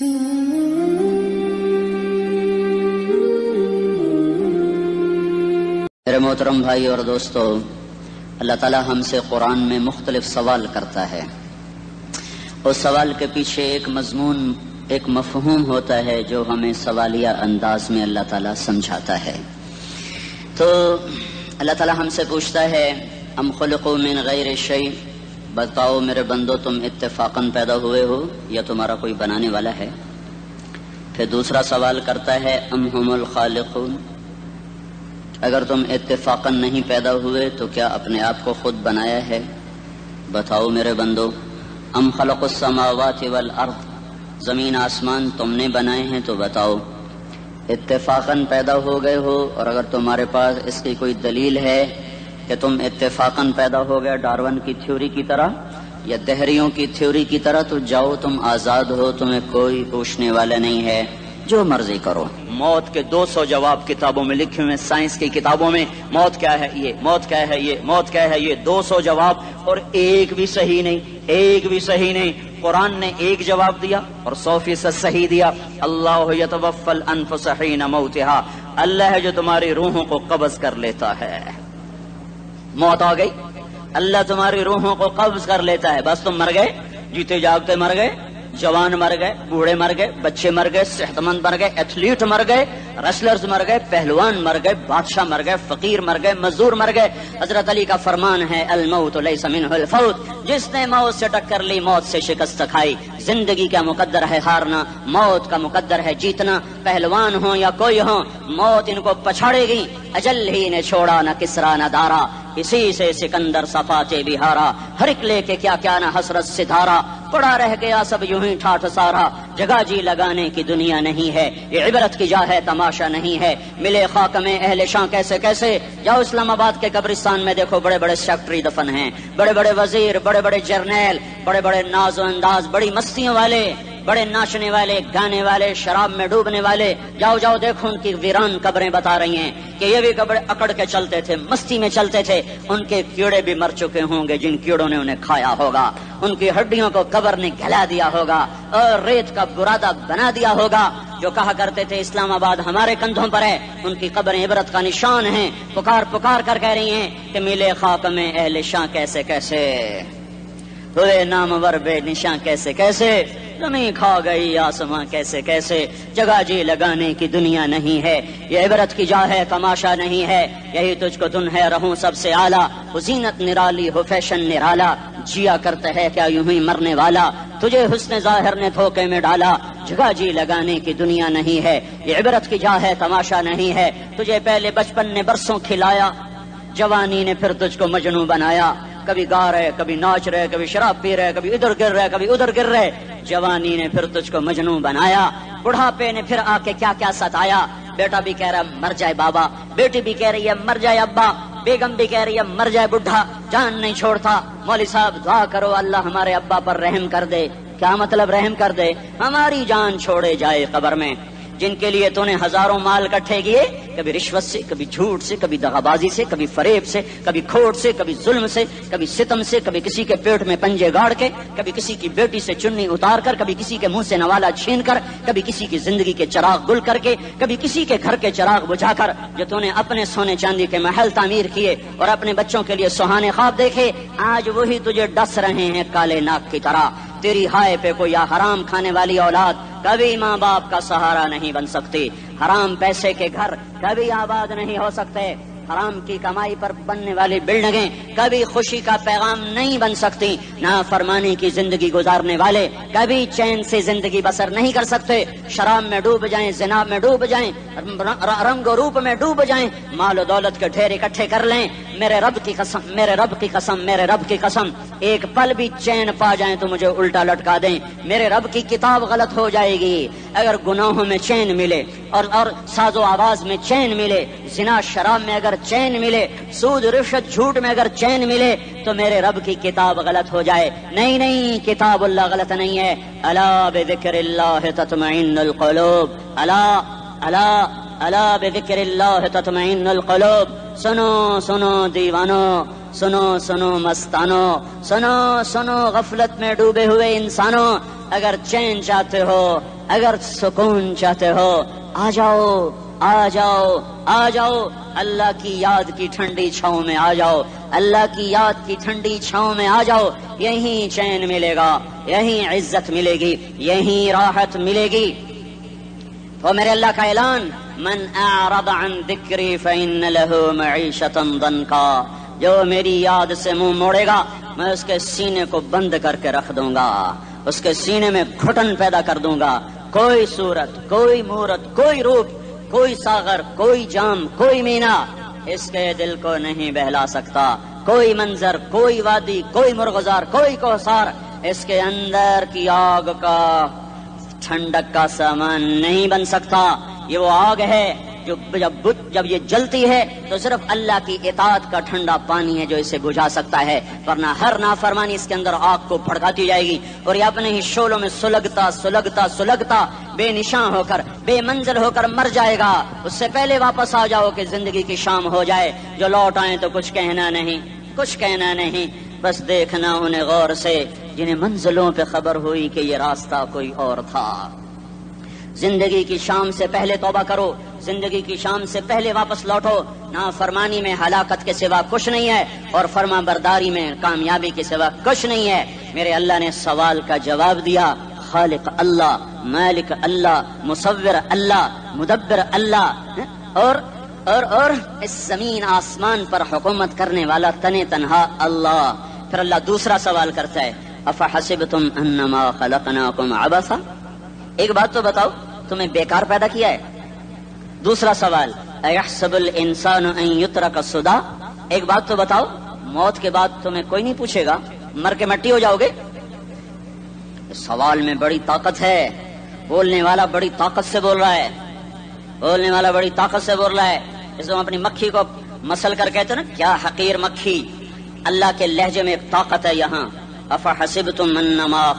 मेरे मोहतरम भाई और दोस्तों, अल्लाह ताला हमसे कुरान में मुख्तलिफ़ सवाल करता है। उस सवाल के पीछे एक मजमून, एक मफहूम होता है जो हमें सवालिया अंदाज में अल्लाह ताला समझाता है। तो अल्लाह ताला हमसे पूछता है हम खुलको मिन गैर शई बताओ मेरे बंदो, तुम इत्तेफाकन पैदा हुए हो? या तुम्हारा कोई बनाने वाला है? फिर दूसरा सवाल करता है, अम हमल खालिकून? अगर तुम इत्तेफाकन नहीं पैदा हुए तो क्या अपने आप को खुद बनाया है? बताओ मेरे बंदो, अम खलकुसमावात वल अर्थ ज़मीन आसमान तुमने बनाए हैं तो बताओ। इत्तेफाकन पैदा हो गए हो, और अगर तुम्हारे पास इसकी कोई दलील है कि तुम इत्तेफाकन पैदा हो गए डार्वन की थ्योरी की तरह, या दहरियों की थ्योरी की तरह तो जाओ तुम आज़ाद हो, तुम्हें कोई पूछने वाला नहीं है, जो मर्ज़ी करो। मौत के 200 जवाब किताबों में लिखे हुए साइंस की किताबों में, मौत क्या है ये, मौत क्या है ये, मौत क्या है ये 200 जवाब, और एक भी सही नहीं, एक भी सही नहीं। कुरान ने एक जवाब दिया, और सौ फ़ीसद सही दिया। अल्लाह अनफसहीन मौतहा, अल्लाह जो तुम्हारी रूहों को कब्ज कर लेता है। मौत आ गई अल्लाह तुम्हारी रूहों को कब्ज कर लेता है बस तुम मर गए जीते जागते मर गए जवान मर गए बूढ़े मर गए बच्चे मर गए सेहतमंद मर गए एथलीट मर गए रेसलर्स मर गए पहलवान मर गए बादशाह मर गए फकीर मर गए मजदूर मर गए हज़रत अली का फरमान है अलमौत फौत जिसने मौत से टक्कर ली मौत से शिकस्त खाई ज़िंदगी का मुकद्दर है हारना मौत का मुकद्दर है जीतना पहलवान हो या कोई हो मौत इनको पछाड़ेगी अजल ही ने छोड़ा न किसरा न दारा इसी से सिकंदर सफाचे बिहारा, हर एक लेके क्या क्या ना हसरत सिधारा। पड़ा रह गया सब यूँ ही ठाठ सारा। जगह जी लगाने की दुनिया नहीं है, ये इबरत की जा है, तमाशा नहीं है। मिले खाक में अहले शाह कैसे कैसे? जाओ इस्लामाबाद के कब्रिस्तान में देखो बड़े बड़े सेक्रेटरी दफन हैं। बड़े बड़े वज़ीर बड़े बड़े जर्नैल बड़े बड़े नाजो अंदाज बड़ी मस्तियों वाले। बड़े नाचने वाले, गाने वाले, शराब में डूबने वाले, जाओ जाओ, देखो उनकी वीरान कब्रें बता रही हैं कि ये भी कब्रें अकड़ के चलते थे, मस्ती में चलते थे। उनके कीड़े भी मर चुके होंगे, जिन कीड़ों ने उन्हें खाया होगा। उनकी हड्डियों को कब्र ने गला दिया होगा और रेत का बुरादा बना दिया होगा। जो कहा करते थे, इस्लामाबाद हमारे कंधों पर है। उनकी कब्रें इबरत का निशान है। पुकार पुकार कर कह रही हैं कि मिले खाक में अहले शाह कैसे कैसे हुए नामवर बे निशा कैसे कैसे? जमी खा गई आसमां कैसे कैसे? जगह जी लगाने की दुनिया नहीं है। ये इबरत की जा है, तमाशा नहीं है। यही तुझको तुन है, रहूँ सबसे आला। हुजीनत निराली, हो फ़ैशन निराला। जिया करते है, क्या यूँ ही मरने वाला? तुझे हुस्न ज़ाहिर ने धोखे में डाला। जगह जी लगाने की दुनिया नहीं है। ये इबरत की जा है, तमाशा नहीं है। तुझे पहले बचपन ने बरसों खिलाया। जवानी ने फिर तुझको मजनू बनाया। कभी गा रहे, कभी नाच रहे, कभी शराब पी रहे, कभी इधर गिर रहे, कभी उधर गिर रहे। जवानी ने फिर तुझको मजनू बनाया। बुढ़ापे ने फिर आके क्या क्या सताया। बेटा भी कह रहा है मर जाए बाबा। बेटी भी कह रही है, मर जाए अब्बा। बेगम भी कह रही है, मर जाए बुढ़ा। जान नहीं छोड़ता। मौली साहब, दुआ करो, अल्लाह हमारे अब्बा पर रहम कर दे। क्या मतलब रहम कर दे? हमारी जान छोड़े जाए कबर में। जिनके लिए तूने हज़ारों माल इकट्ठे किए, कभी रिश्वत से, कभी झूठ से, कभी दगाबाजी से, कभी फरेब से, कभी खोट से, कभी जुल्म से, कभी सितम से, कभी किसी के पेट में पंजे गाड़ के, कभी किसी की बेटी से चुन्नी उतार कर, कभी किसी के मुँह से नवाला छीन कर, कभी किसी की ज़िंदगी के चराग गुल करके, कभी किसी के घर के चराग बुझाकर जो तूने अपने सोने चांदी के महल तामीर किए और अपने बच्चों के लिए सुहाने ख्वाब देखे, आज वही तुझे डस रहे हैं काले नाक की तरह। तेरी हाय पे कोई हराम खाने वाली औलाद कभी माँ बाप का सहारा नहीं बन सकती। हराम पैसे के घर कभी आबाद नहीं हो सकते। हराम की कमाई पर बनने वाली बिल्डिंगें कभी खुशी का पैगाम नहीं बन सकती। ना फरमानी की ज़िंदगी गुजारने वाले कभी चैन से ज़िंदगी बसर नहीं कर सकते। शराब में डूब जाएँ, जनाब में डूब जाएँ रंग रूप में डूब जाएँ, माल दौलत के ढेर इकट्ठे कर लें। मेरे रब की कसम, मेरे रब की कसम, मेरे रब की कसम। एक पल भी चैन पा जाए तो मुझे उल्टा लटका दें। मेरे रब की किताब गलत हो जाएगी। अगर गुनाहों में चैन मिले और और साजो आवाज़ में चैन मिले, जिना शराब में अगर चैन मिले, सूद रिश्वत झूठ में अगर चैन मिले तो मेरे रब की किताब गलत हो जाए। नहीं नहीं किताब अल्लाह गलत नहीं है। अला बेदिक्र अला अला अला बेदिक्र ततमइन्नुल सुनो सुनो दीवानो, सुनो सुनो मस्तानो, सुनो सुनो गफलत में डूबे हुए इंसानों। अगर चैन चाहते हो, अगर सुकून चाहते हो, आ जाओ आ जाओ आ जाओ। अल्लाह की याद की ठंडी छाओ में आ जाओ। अल्लाह की याद की ठंडी छाओ में आ जाओ। यही चैन मिलेगा, यही इज़्ज़त मिलेगी, यही राहत मिलेगी। तो मेरे अल्लाह का ऐलान मन आरद दिक्री फ़िन लहू मईशतन का जो मेरी याद से मुँह मोड़ेगा, मैं उसके सीने को बंद करके रख दूँगा। उसके सीने में घुटन पैदा कर दूँगा। कोई सूरत, कोई मूरत, कोई रूप, कोई सागर, कोई जाम, कोई मीना, इसके दिल को नहीं बहला सकता। कोई मंजर, कोई वादी, कोई मुरगुजार, कोई कोसार इसके अंदर की आग का ठंडक का सामान नहीं बन सकता। ये वो आग है जो जब जब ये जलती है तो सिर्फ़ अल्लाह की इतात का ठंडा पानी है जो इसे बुझा सकता है, वरना हर नाफरमानी इसके अंदर आग को भड़काती जाएगी। और ये अपने ही शोलों में सुलगता सुलगता सुलगता, बेनिशान होकर, बेमंजिल होकर मर जाएगा। उससे पहले वापस आ जाओ कि ज़िंदगी की शाम हो जाए। जो लौट आए तो कुछ कहना नहीं, कुछ कहना नहीं। बस देखना उन्हें गौर से, जिन्हें मंजिलों पे खबर हुई कि ये रास्ता कोई और था। ज़िंदगी की शाम से पहले तोबा करो, ज़िंदगी की शाम से पहले वापस लौटो। ना फरमानी में हलाकत के सिवा कुछ नहीं है और फरमा बरदारी में कामयाबी के सिवा कुछ नहीं है। मेरे अल्लाह ने सवाल का जवाब दिया, खालिक अल्लाह, मालिक अल्लाह मुसविर अल्लाह, मुदब्बर अल्लाह और और और इस ज़मीन आसमान पर हुकूमत करने वाला तने तनहा अल्लाह। फिर अल्लाह दूसरा सवाल करता है अफा हसिब तुम अन्नमा खलकनाकुम अबसा? एक बात तो बताओ तुम्हें बेकार पैदा किया है? दूसरा सवाल, अयहसबुल इंसान का सुदा? एक बात तो बताओ, मौत के बाद तुम्हें कोई नहीं पूछेगा, मर के मट्टी हो जाओगे? सवाल में बड़ी ताकत है, बोलने वाला बड़ी ताकत से बोल रहा है। बोलने वाला बड़ी ताकत से बोल रहा है। जैसे हम अपनी मक्खी को मसल कर कहते ना, क्या हकीर मक्खी? अल्लाह के लहजे में एक ताकत है यहाँ। अफा हसिब तुम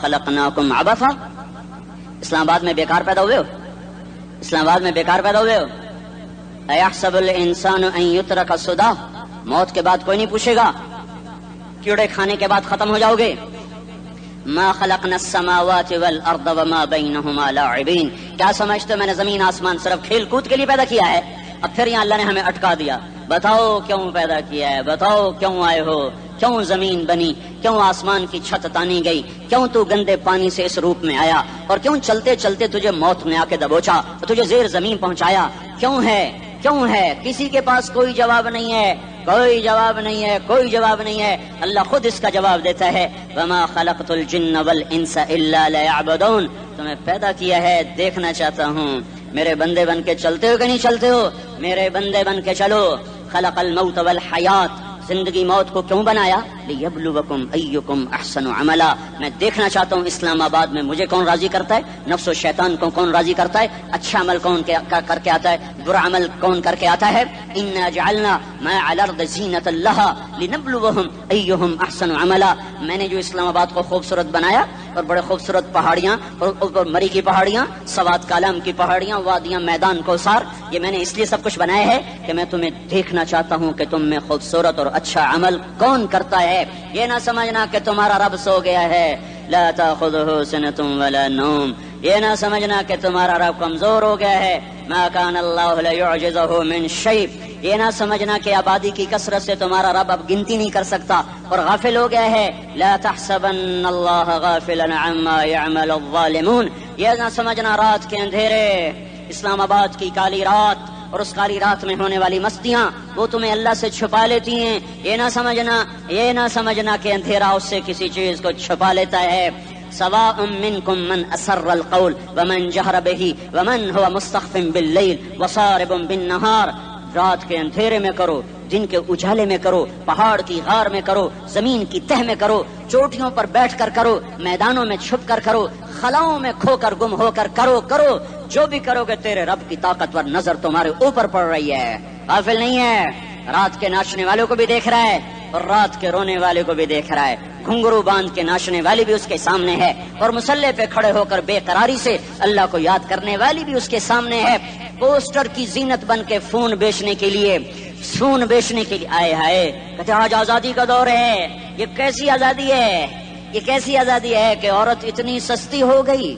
खलकनाकुम अबफा इस्लामाबाद में बेकार पैदा हुए हो? इस्लामाबाद में बेकार पैदा हुए हो? अयासबुल इंसान का सुदा। मौत के बाद कोई नहीं पूछेगा। कीड़े खाने के बाद खत्म हो जाओगे। मा खलक क्या समझते मैंने ज़मीन आसमान सिर्फ़ खेल कूद के लिए पैदा किया है? अब फिर यहाँ अल्लाह ने हमें अटका दिया। बताओ क्यों पैदा किया है? बताओ क्यों आए हो? क्यों ज़मीन बनी? क्यों आसमान की छत तानी गई? क्यों तू गंदे पानी से इस रूप में आया? और क्यों चलते चलते तुझे मौत ने आके दबोचा? और तुझे जेर ज़मीन पहुँचाया? क्यों है? क्यों है? किसी के पास कोई जवाब नहीं है। कोई जवाब नहीं है। कोई जवाब नहीं है। अल्लाह खुद इसका जवाब देता है। वमा खलकतुल जिन्न वल इल्ला लियअबुदून तुम्हें पैदा किया है, देखना चाहता हूँ। मेरे बंदे बन के चलते हो कि नहीं चलते हो? मेरे बंदे बन के चलो। खलकल मौत वल हयात। ज़िंदगी मौत को क्यों बनाया? अहसन अमला। मैं देखना चाहता हूँ इस्लामाबाद में मुझे कौन राज़ी करता है? नफ्स शैतान को कौन राज़ी करता है? अच्छा अमल कौन करके आता है? बुरा अमल कौन करके आता है? इन्ना जालना मैं अलर्द जीनत अल्लाह लिनबलुवहुम अय्युहुम अहसन अमला मैंने जो इस्लामाबाद को खूबसूरत बनाया और बड़े खूबसूरत पहाड़ियाँ और ऊपर मरी की पहाड़ियाँ सवाद कालम की पहाड़ियाँ, वादियाँ, मैदान कोसार ये मैंने इसलिए सब कुछ बनाया है कि मैं तुम्हें देखना चाहता हूँ कि तुम में खूबसूरत और अच्छा अमल कौन करता है। ये ना समझना कि तुम्हारा रब सो गया है। लाता खुद हो तुम वाला नूम। ये ना समझना कि तुम्हारा रब कमज़ोर हो गया है। माकान अल्लाह ये ना समझना कि आबादी की कसरत से तुम्हारा रब अब गिनती नहीं कर सकता और गाफिल हो गया है। ये ना समझना रात के अंधेरे, इस्लामाबाद की काली रात और उस काली रात में होने वाली मस्तियाँ, वो तुम्हें अल्लाह से छुपा लेती हैं। ये ना समझना, ये ना समझना कि अंधेरा उससे किसी चीज़ को छुपा लेता है। सवा मिन कुम मन असर कौल, वमन जहर बही, वमन हुआ मुस्तखिम बिल्लैल वसारिबुम बिन नहार। रात के अंधेरे में करो, दिन के उजाले में करो, पहाड़ की हार में करो, ज़मीन की तह में करो, चोटियों पर बैठ कर, मैदानों में छुप कर करो खलाओं में खोकर गुम होकर करो करो, जो भी करोगे तेरे रब की ताकतवर नज़र तुम्हारे ऊपर पड़ रही है। गाफिल नहीं है। रात के नाचने वालों को भी देख रहा है और रात के रोने वाले को भी देख रहा है। घुंगरू बाँध के नाचने वाली भी उसके सामने है और मुसल्ले पे खड़े होकर बेकरारी से अल्लाह को याद करने वाली भी उसके सामने है। पोस्टर की जीनत बन के फ़ोन बेचने के लिए, सून बेचने के लिए आए हाय कहते आज आज़ादी का दौर है। ये कैसी आज़ादी है? ये कैसी आज़ादी है कि औरत इतनी सस्ती हो गई?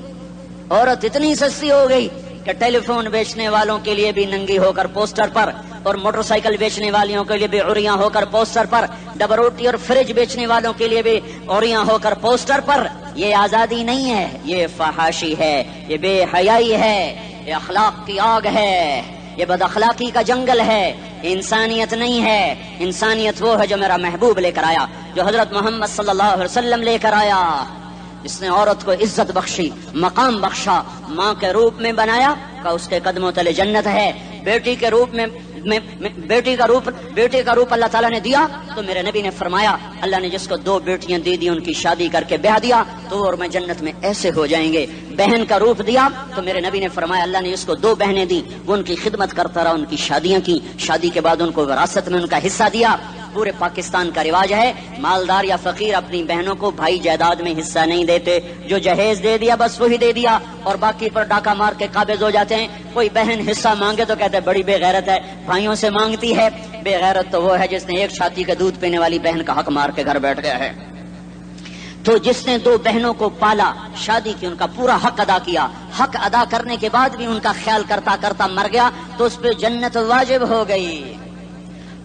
औरत इतनी सस्ती हो गई कि टेलीफोन बेचने वालों के लिए भी नंगी होकर पोस्टर पर और मोटरसाइकिल बेचने वालों के लिए भी उरिया होकर पोस्टर पर, डबल रोटी और फ्रिज बेचने वालों के लिए भी उरिया होकर पोस्टर पर, ये आज़ादी नहीं है, ये फहाशी है, ये बेहयाई है। ये अखलाक की आग है, ये बद अखलाकी का जंगल है। इंसानियत नहीं है, इंसानियत वो है जो मेरा महबूब लेकर आया, जो हज़रत मोहम्मद सल्लल्लाहु अलैहि वसल्लम लेकर आया, जिसने औरत को इज़्ज़त बख्शी, मकाम बख्शा, माँ के रूप में बनाया का उसके कदमों तले जन्नत है, बेटी के रूप में में, मैं बेटी का रूप बेटे का रूप अल्लाह ताला ने दिया तो मेरे नबी ने फरमाया अल्लाह ने जिसको दो बेटियाँ दे दी उनकी शादी करके ब्याह दिया तो और मैं जन्नत में ऐसे हो जाएँगे। बहन का रूप दिया तो मेरे नबी ने फरमाया अल्लाह ने जिसको दो बहनें दी वो उनकी खिदमत करता रहा उनकी शादियाँ की। शादी के बाद उनको विरासत में उनका हिस्सा दिया पूरे पाकिस्तान का रिवाज है। मालदार या फकीर अपनी बहनों को भाई जायदाद में हिस्सा नहीं देते। जो जहेज दे दिया, बस वही दे दिया। और बाकी पर डाका मार के काबिज हो जाते हैं। कोई बहन हिस्सा मांगे तो कहते बड़ी बेगैरत है, भाइयों से मांगती है। बेगैरत तो वो है जिसने एक छाती का दूध पीने वाली बहन का हक मार के घर बैठ गया है। तो जिसने दो बहनों को पाला, शादी की उनका पूरा हक अदा किया। हक अदा करने के बाद भी उनका ख्याल करता करता मर गया तो उस पर जन्नत वाजिब हो गई।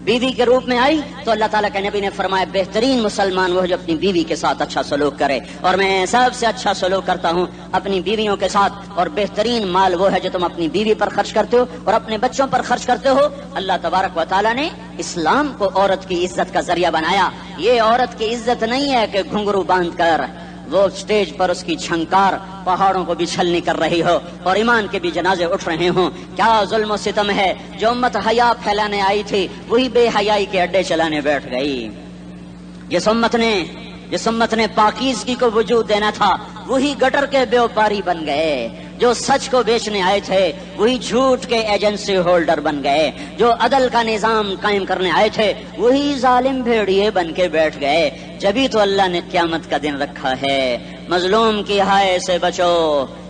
बीवी के रूप में आई तो अल्लाह ताला के नबी ने फरमाया, बेहतरीन मुसलमान वो जो अपनी बीवी के साथ अच्छा सलूक करे। और मैं सबसे अच्छा सलूक करता हूँ अपनी बीवियों के साथ, और बेहतरीन माल वो है जो तुम अपनी बीवी पर खर्च करते हो, और अपने बच्चों पर खर्च करते हो। अल्लाह तबारक व ताला ने इस्लाम को औरत की इज़्ज़त का ज़रिया बनाया। ये औरत की इज़्ज़त नहीं है कि घुंघरू बाँध कर वो स्टेज पर उसकी छंकार पहाड़ों को भी छलनी कर रही हो और ईमान के भी जनाजे उठ रहे हो। क्या जुल्म सितम है? जो उम्मत हया फैलाने आई थी, वही बेहयाई के अड्डे चलाने बैठ गई। जिस उम्मत ने, जिस उम्मत ने पाकिजगी को वजूद देना था, वही गटर के व्यापारी बन गए। जो सच को बेचने आए थे, वही झूठ के एजेंसी होल्डर बन गए। जो अदल का निज़ाम कायम करने आए थे, वही जालिम भेड़िए बन के बैठ गए। जभी तो अल्लाह ने क्यामत का दिन रखा है। मजलूम की हाय से बचो।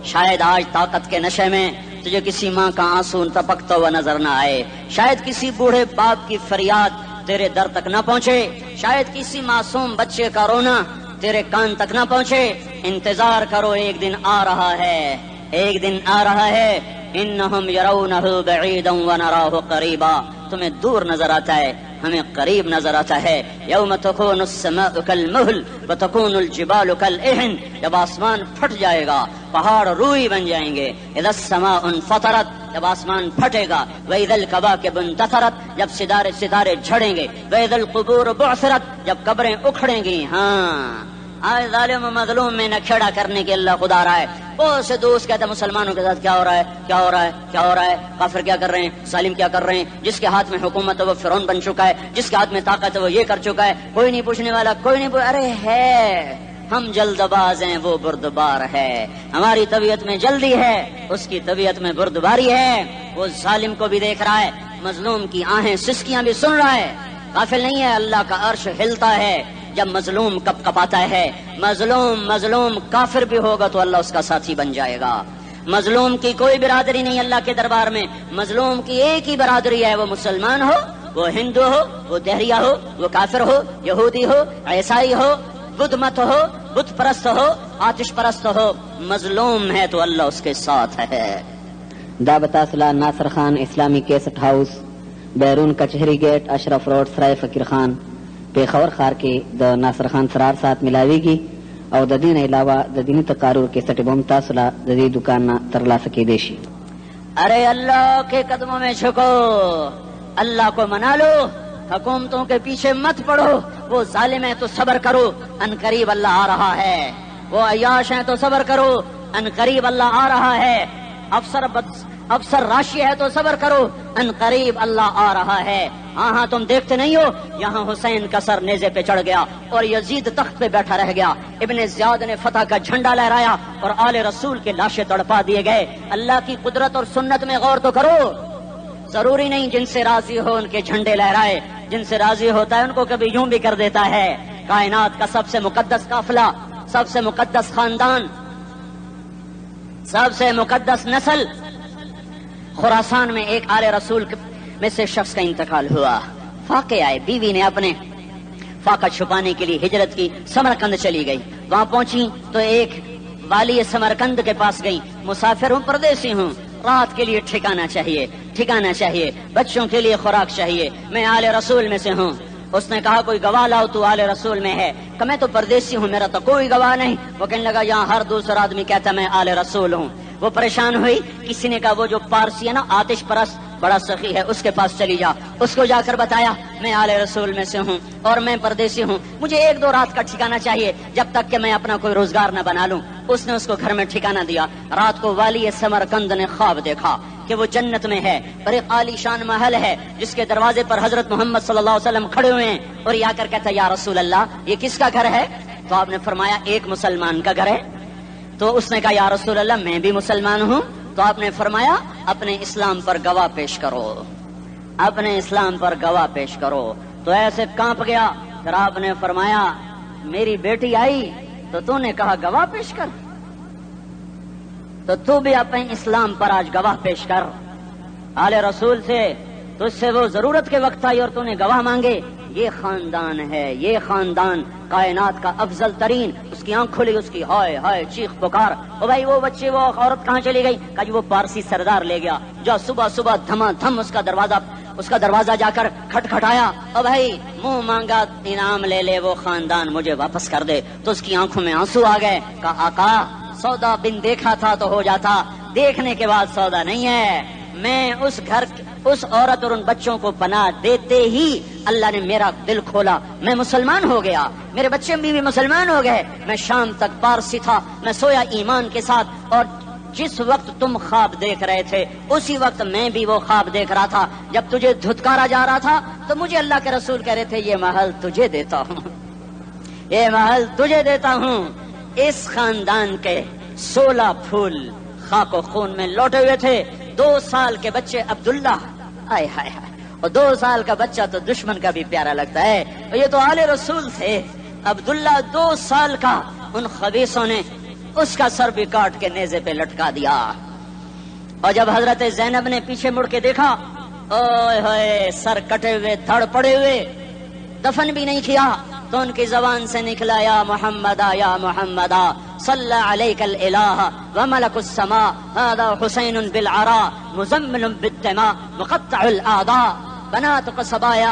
शायद आज ताकत के नशे में तुझे किसी माँ का आँसू टपकता हुआ नज़र न आए। शायद किसी बूढ़े बाप की फरियाद तेरे दर तक न पहुँचे। शायद किसी मासूम बच्चे का रोना तेरे कान तक न पहुँचे। इंतज़ार करो, एक दिन आ रहा है। एक दिन आ रहा है इन हम यरऊ करीबा। तुम्हें दूर नज़र आता है, हमें करीब नज़र आता है। यौम तकून महल व जिबाल कल एहन जब आसमान फट जाएगा, पहाड़ रूई बन जाएँगे। इधर समा उन फतरत, जब आसमान फटेगा वही दल कबा के बुन तथरत, जब सितारे सितारे झड़ेंगे वही दल कबूर बसरत, जब कब्रें उखड़ेंगी। हाँ। आज जालिम मजलूम में नखेड़ा करने के अल्लाह खुदा रहा है। बहुत से दोस्त कहते हैं, मुसलमानों के साथ क्या हो रहा है? क्या हो रहा है? क्या हो रहा है? काफिर क्या कर रहे हैं? सालिम क्या कर रहे हैं? जिसके हाथ में हुकूमत है, वो फिरौन बन चुका है। जिसके हाथ में ताकत है, वो ये कर चुका है। कोई नहीं पूछने वाला, कोई नहीं अरे है। हम जल्दबाज हैं, वो बुरदबार है। हमारी तबीयत में जल्दी है, उसकी तबीयत में बुरदबारी है। वो जालिम को भी देख रहा है, मजलूम की आहें सिस्कियाँ भी सुन रहा है। काफिल नहीं है, अल्लाह का अर्श हिलता है। जब मजलूम कप कपाता है, मजलूम मजलूम काफिर भी होगा तो अल्लाह उसका साथी बन जाएगा। मजलूम की कोई बिरादरी नहीं अल्लाह के दरबार में। मजलूम की एक ही बरादरी है, वो मुसलमान हो, वो हिंदू हो, वो दहरिया हो, वो काफिर हो, यहूदी हो, ईसाई हो, बुद्ध मत हो, बुद्ध परस्त हो, आतिश परस्त हो, मजलूम है तो अल्लाह उसके साथ है। दाबतासला नासर खान इस्लामी केसट हाउस, बैरून कचहरी गेट, अशरफ रोड, सराय फकीर खान। पेखावर खार के द नासर खान सरार साथ मिलावेगी और द दिन अलावा द दीनी तकारुर के सटे बमता सुला द दी दुकान ना तरला सके देशी अरे अल्लाह के कदमों में झुको अल्लाह को मना लो हुकूमतों के पीछे मत पड़ो वो जालिम है तो सबर करो अन करीब अल्लाह आ रहा है वो अयाश है तो सबर करो अन करीब अल्लाह आ रहा है अफसर अफसर राशि है तो सबर करो। अन करीब अल्लाह आ रहा है। हाँ हाँ तुम देखते नहीं हो? यहाँ हुसैन का सर नेजे पे चढ़ गया और यजीद तख्त पे बैठा रह गया। इबन जियाद ने फतह का झंडा लहराया और आले रसूल के लाशें तड़पा दिए गए। अल्लाह की कुदरत और सुन्नत में गौर तो करो। ज़रूरी नहीं जिनसे राज़ी हो उनके झंडे लहराए। जिनसे राज़ी होता है उनको कभी यूँ भी कर देता है। कायनात का सबसे मुकद्दस काफिला, सबसे मुकद्दस खानदान, सबसे मुकद्दस नस्ल खुरासान में एक आले रसूल में से शख्स का इंतकाल हुआ। फाके आए। बीवी ने अपने फाका छुपाने के लिए हिजरत की समरकंद चली गई। वहाँ पहुँची तो एक वाली समरकंद के पास गई। मुसाफिर हूँ, परदेसी हूँ। रात के लिए ठिकाना चाहिए। ठिकाना चाहिए। बच्चों के लिए खुराक चाहिए। मैं आले रसूल में से हूँ। उसने कहा, कोई गवाह लाओ, तू आले रसूल में है। मैं तो परदेसी हूँ, मेरा तो कोई गवाह नहीं। वो कहने लगा, यहाँ हर दूसरा आदमी कहता मैं आले रसूल हूँ। वो परेशान हुई, किसी ने कहा, वो जो पारसी है ना, आतिश परस्त बड़ा सखी है, उसके पास चली जा। उसको जाकर बताया, मैं आले रसूल में से हूँ और मैं परदेसी हूँ। मुझे एक दो रात का ठिकाना चाहिए, जब तक कि मैं अपना कोई रोज़गार न बना लूँ। उसने उसको घर में ठिकाना दिया। रात को वाली समरकंद ने ख्वाब देखा कि वो जन्नत में है, और एक आलीशान महल है, जिसके दरवाजे पर हज़रत मोहम्मद सल्लल्लाहु अलैहि वसल्लम खड़े हुए हैं, और ये आकर कहता या रसूल अल्लाह ये किसका घर है? तो आपने फरमाया, एक मुसलमान का घर है। तो उसने कहा, या रसूल अल्लाह मैं भी मुसलमान हूँ तो आपने फरमाया, अपने इस्लाम पर गवाह पेश करो। अपने इस्लाम पर गवाह पेश करो। तो ऐसे काँप गया, फिर आपने फरमाया, मेरी बेटी आई तो तूने कहा, गवाह पेश कर। तो तू भी अपने इस्लाम पर आज गवाह पेश कर। आले रसूल से, तुझसे वो ज़रूरत के वक्त आई और तूने गवाह मांगे। ये खानदान है, ये खानदान कायनात का अफजल तरीन। उसकी आँख खुली, उसकी हाय हाय, चीख पुकार। ओ भाई, वो बच्चे, वो औरत कहाँ चली गई? कहा वो पारसी सरदार ले गया। जो सुबह सुबह धमाधम उसका दरवाज़ा उसका दरवाज़ा जाकर खटखटाया। ओ भाई, मुँह मांगा, इनाम ले ले, वो खानदान मुझे वापस कर दे। तो उसकी आँखों में आँसू आ गए। कहा, आका, सौदा बिन देखा था तो हो जाता। देखने के बाद सौदा नहीं है। मैं उस घर उस औरत और उन बच्चों को पना देते ही अल्लाह ने मेरा दिल खोला। मैं मुसलमान हो गया। मेरे बच्चे भी, भी मुसलमान हो गए। मैं शाम तक पारसी था। मैं सोया ईमान के साथ और जिस वक्त तुम ख्वाब देख रहे थे उसी वक्त मैं भी वो ख्वाब देख रहा था। जब तुझे धुतकारा जा रहा था तो मुझे अल्लाह के रसूल कह रहे थे ये महल तुझे देता हूँ। ये महल तुझे देता हूँ। इस खानदान के सोलह फूल खाको खून में लौटे हुए थे। दो साल के बच्चे अब्दुल्ला आय हाय हाय। और दो साल का बच्चा तो दुश्मन का भी प्यारा लगता है। ये तो आले रसूल थे। अब्दुल्ला दो साल का उन खबीसों ने उसका सर भी काट के नेजे पे लटका दिया। और जब हज़रत जैनब ने पीछे मुड़ के देखा, ओए सर कटे हुए, धड़ पड़े हुए, दफन भी नहीं किया। तो उनकी जबान से निकला या मोहम्मदा या मोहम्मदा सल्ला अलैकल इलाह व मलकुस्समा हादा हुसैन बिल अरा मुजम्मिल बिद्दमा मुकत्तउल आदा बनातुक सबाया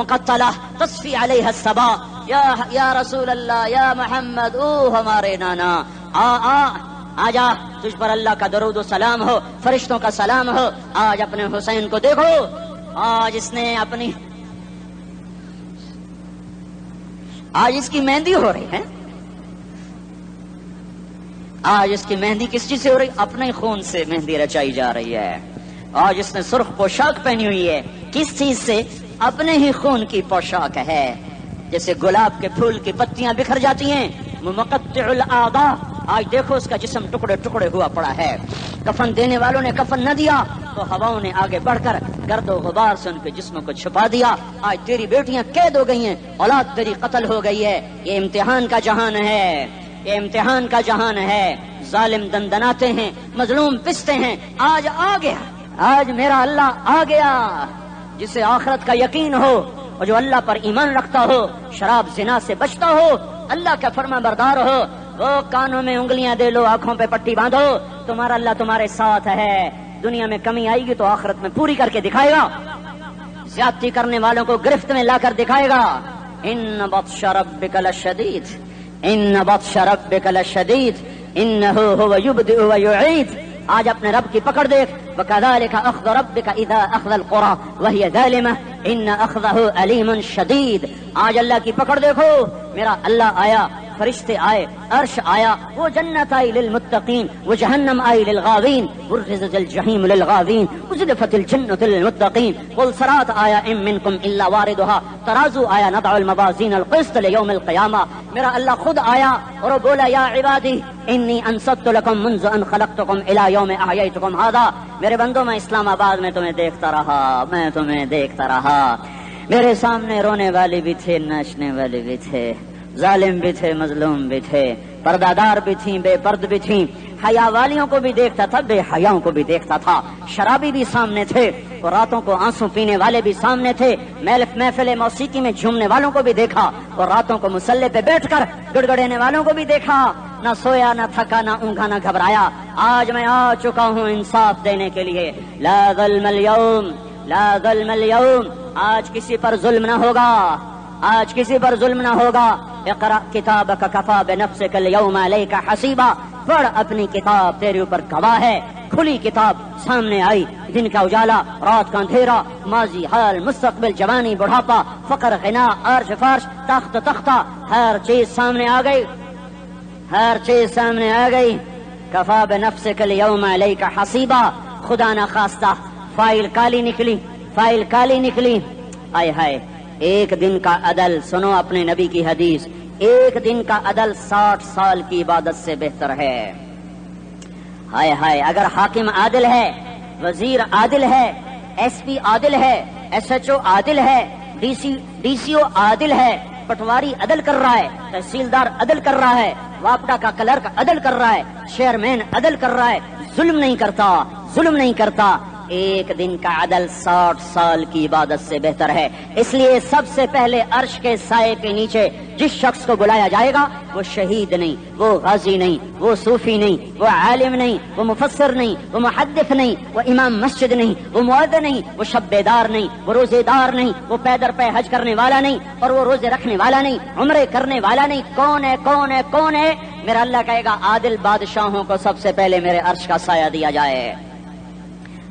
मुकत्तला तस्फी अलैहा सबा या या रसूल अल्लाह या मोहम्मद ओ हमारे नाना आ आ आजा तुझ पर अल्लाह का दरूद सलाम हो फरिश्तों का सलाम हो आज अपने हुसैन को देखो आज इसने अपनी आज इसकी मेहंदी हो रही है। आज इसकी मेहंदी किस चीज़ से हो रही? अपने खून से मेहंदी रचाई जा रही है। आज इसने सुर्ख पोशाक पहनी हुई है। किस चीज़ से? अपने ही खून की पोशाक है। जैसे गुलाब के फूल की पत्तियाँ बिखर जाती हैं। मुकत्तुल आदा। आज देखो उसका जिस्म टुकड़े टुकड़े हुआ पड़ा है। कफन देने वालों ने कफन न दिया तो हवाओं ने आगे बढ़कर गर्दो गुबार से उनके जिस्म को छुपा दिया। आज तेरी बेटियाँ कैद हो गई हैं, औलाद तेरी कत्ल हो गई है। ये इम्तिहान का जहान है, ये इम्तिहान का जहान है। जालिम दंदनाते हैं, मजलूम पिसते हैं। आज आ गया, आज मेरा अल्लाह आ गया। जिसे आखरत का यकीन हो, और जो अल्लाह पर ईमान रखता हो, शराब जिना से बचता हो, अल्लाह का फर्मा बरदार हो वो कानों में उंगलियाँ दे लो, आँखों पे पट्टी बांधो। तुम्हारा अल्लाह तुम्हारे साथ है। दुनिया में कमी आएगी तो आखिरत में पूरी करके दिखाएगा। ज्यादती करने वालों को गिरफ्त में लाकर दिखाएगा। इन बदशरब बिकल शदीद इन बदशरब बिकल शदीद इन युबद आज अपने रब की पकड़ देख। वकदालिक अखद रब का इदा अखदल कुरा वही जालिमा। इन अखदहु अलीमन शदीद। आज अल्लाह की पकड़ देखो। मेरा अल्लाह आया। फरिश्ते आए, अर्श आया, वो जन्नत आई लिल मुत्तकीन वो जहन्नम आई लिल गावीन उर्रिजल जहीम लिल गावीन उज़लफतिल जन्नत लिल मुत्तकीन कुल सरात आया इम मिनकुम इल्ला वारिदुहा, तराजू आया नदउल मवाजीन अल क़िस्त लियौम अल क़ियामा, मेरा अल्लाह खुद आया और बोला, या इबादी, इन्नी अनसत्तु लकुम मुंज़ अन खलक़तुकुम इला यौम अहयैतुकुम हादा। मेरे बंदों, में इस्लामाबाद में तुम्हें देखता रहा, मैं तुम्हें देखता रहा। मेरे सामने रोने वाले भी थे, नाचने वाले भी थे। जालिम भी थे, मजलूम भी थे, पर्दादार भी थी, बेपर्द भी थी। हया वालियों को भी देखता था, बेहयाओं को भी देखता था। शराबी भी सामने थे और रातों को आँसू पीने वाले भी सामने थे। महफिल मौसीकी में झूमने वालों को भी देखा और रातों को मुसल्ले पे बैठकर गड़गड़ेने वालों को भी देखा। न सोया, न थका, न ऊंघा, न घबराया। आज मैं आ चुका हूँ इंसाफ देने के लिए। लागलमलयम लागलमलयम आज किसी पर जुल्म न होगा। आज किसी पर जुल्म न होगा। किताब का कफा बेनफ से कल यौम का हसीबा। पढ़ अपनी किताब, तेरे ऊपर गवाह है। खुली किताब सामने आई, दिन का उजाला, रात का अंधेरा। माजी हाल मुस्तकबिल जवानी बुढ़ापा। फकर, गना अर्श फर्श, तख्त, तख्ता। हर चीज़ सामने आ गई। हर चीज़ सामने आ गई। कफा नफ्स कल यौम का हसीबा। खुदा न खास्ता, फ़ाइल काली निकली, फ़ाइल काली निकली। आय हाय। एक दिन का अदल सुनो अपने नबी की हदीस। एक दिन का अदल साठ साल की इबादत से बेहतर है। हाय हाय, अगर हाकिम आदिल है, वज़ीर आदिल है, एसपी आदिल है, एसएचओ आदिल है, डीसी, डीसीओ आदिल है, पटवारी अदल कर रहा है, तहसीलदार अदल कर रहा है, वापडा का क्लर्क अदल कर रहा है, चेयरमैन अदल कर रहा है, जुल्म नहीं करता, जुल्म नहीं करता। एक दिन का अदल साठ साल की इबादत से बेहतर है इसलिए सबसे पहले अर्श के साय के नीचे जिस शख्स को बुलाया जाएगा वो शहीद नहीं वो गाजी नहीं वो सूफी नहीं वो आलिम नहीं वो मुफसर नहीं वो मुहदफ नहीं वो इमाम मस्जिद नहीं वो मुआद नहीं वो शब्बेदार नहीं वो रोजेदार नहीं वो पैदर पे हज करने वाला नहीं और वो रोज़े रखने वाला नहीं उम्र करने वाला नहीं कौन है कौन है कौन है मेरा अल्लाह कहेगा आदिल बादशाहों को सबसे पहले मेरे अर्श का साया दिया जाए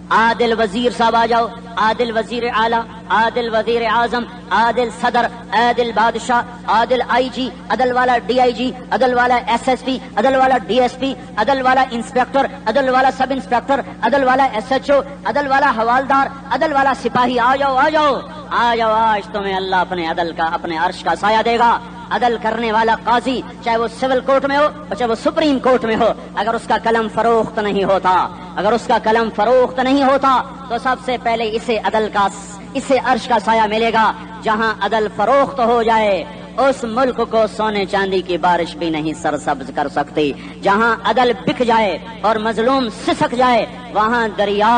आदिल वज़ीर साहब आ जाओ। आदिल वज़ीर आला, आदिल वज़ीर आज़म, आदिल सदर, आदिल बादशाह, आदिल आई जी अदल वाला डी आई जी अदल वाला एस एस पी अदल वाला डी एस पी अदल वाला इंस्पेक्टर अदल वाला सब इंस्पेक्टर अदल वाला एस एच ओ अदल वाला हवालदार अदल वाला सिपाही, आ जाओ आ जाओ। आ जाओ, आज तुम्हें अल्लाह अपने अदल का, अपने अर्श का साया देगा। अदल करने वाला काजी, चाहे वो सिविल कोर्ट में हो और चाहे वो सुप्रीम कोर्ट में हो, अगर उसका कलम फरोख्त नहीं होता, अगर उसका कलम फरोख्त नहीं होता तो सबसे पहले इसे अदल का इसे अर्श का साया मिलेगा, जहाँ अदल फरोख्त हो जाए, उस मुल्क को सोने चांदी की बारिश भी नहीं सरसब्ज कर सकती। जहाँ अदल बिक जाए और मजलूम सिसक जाए, वहाँ दरिया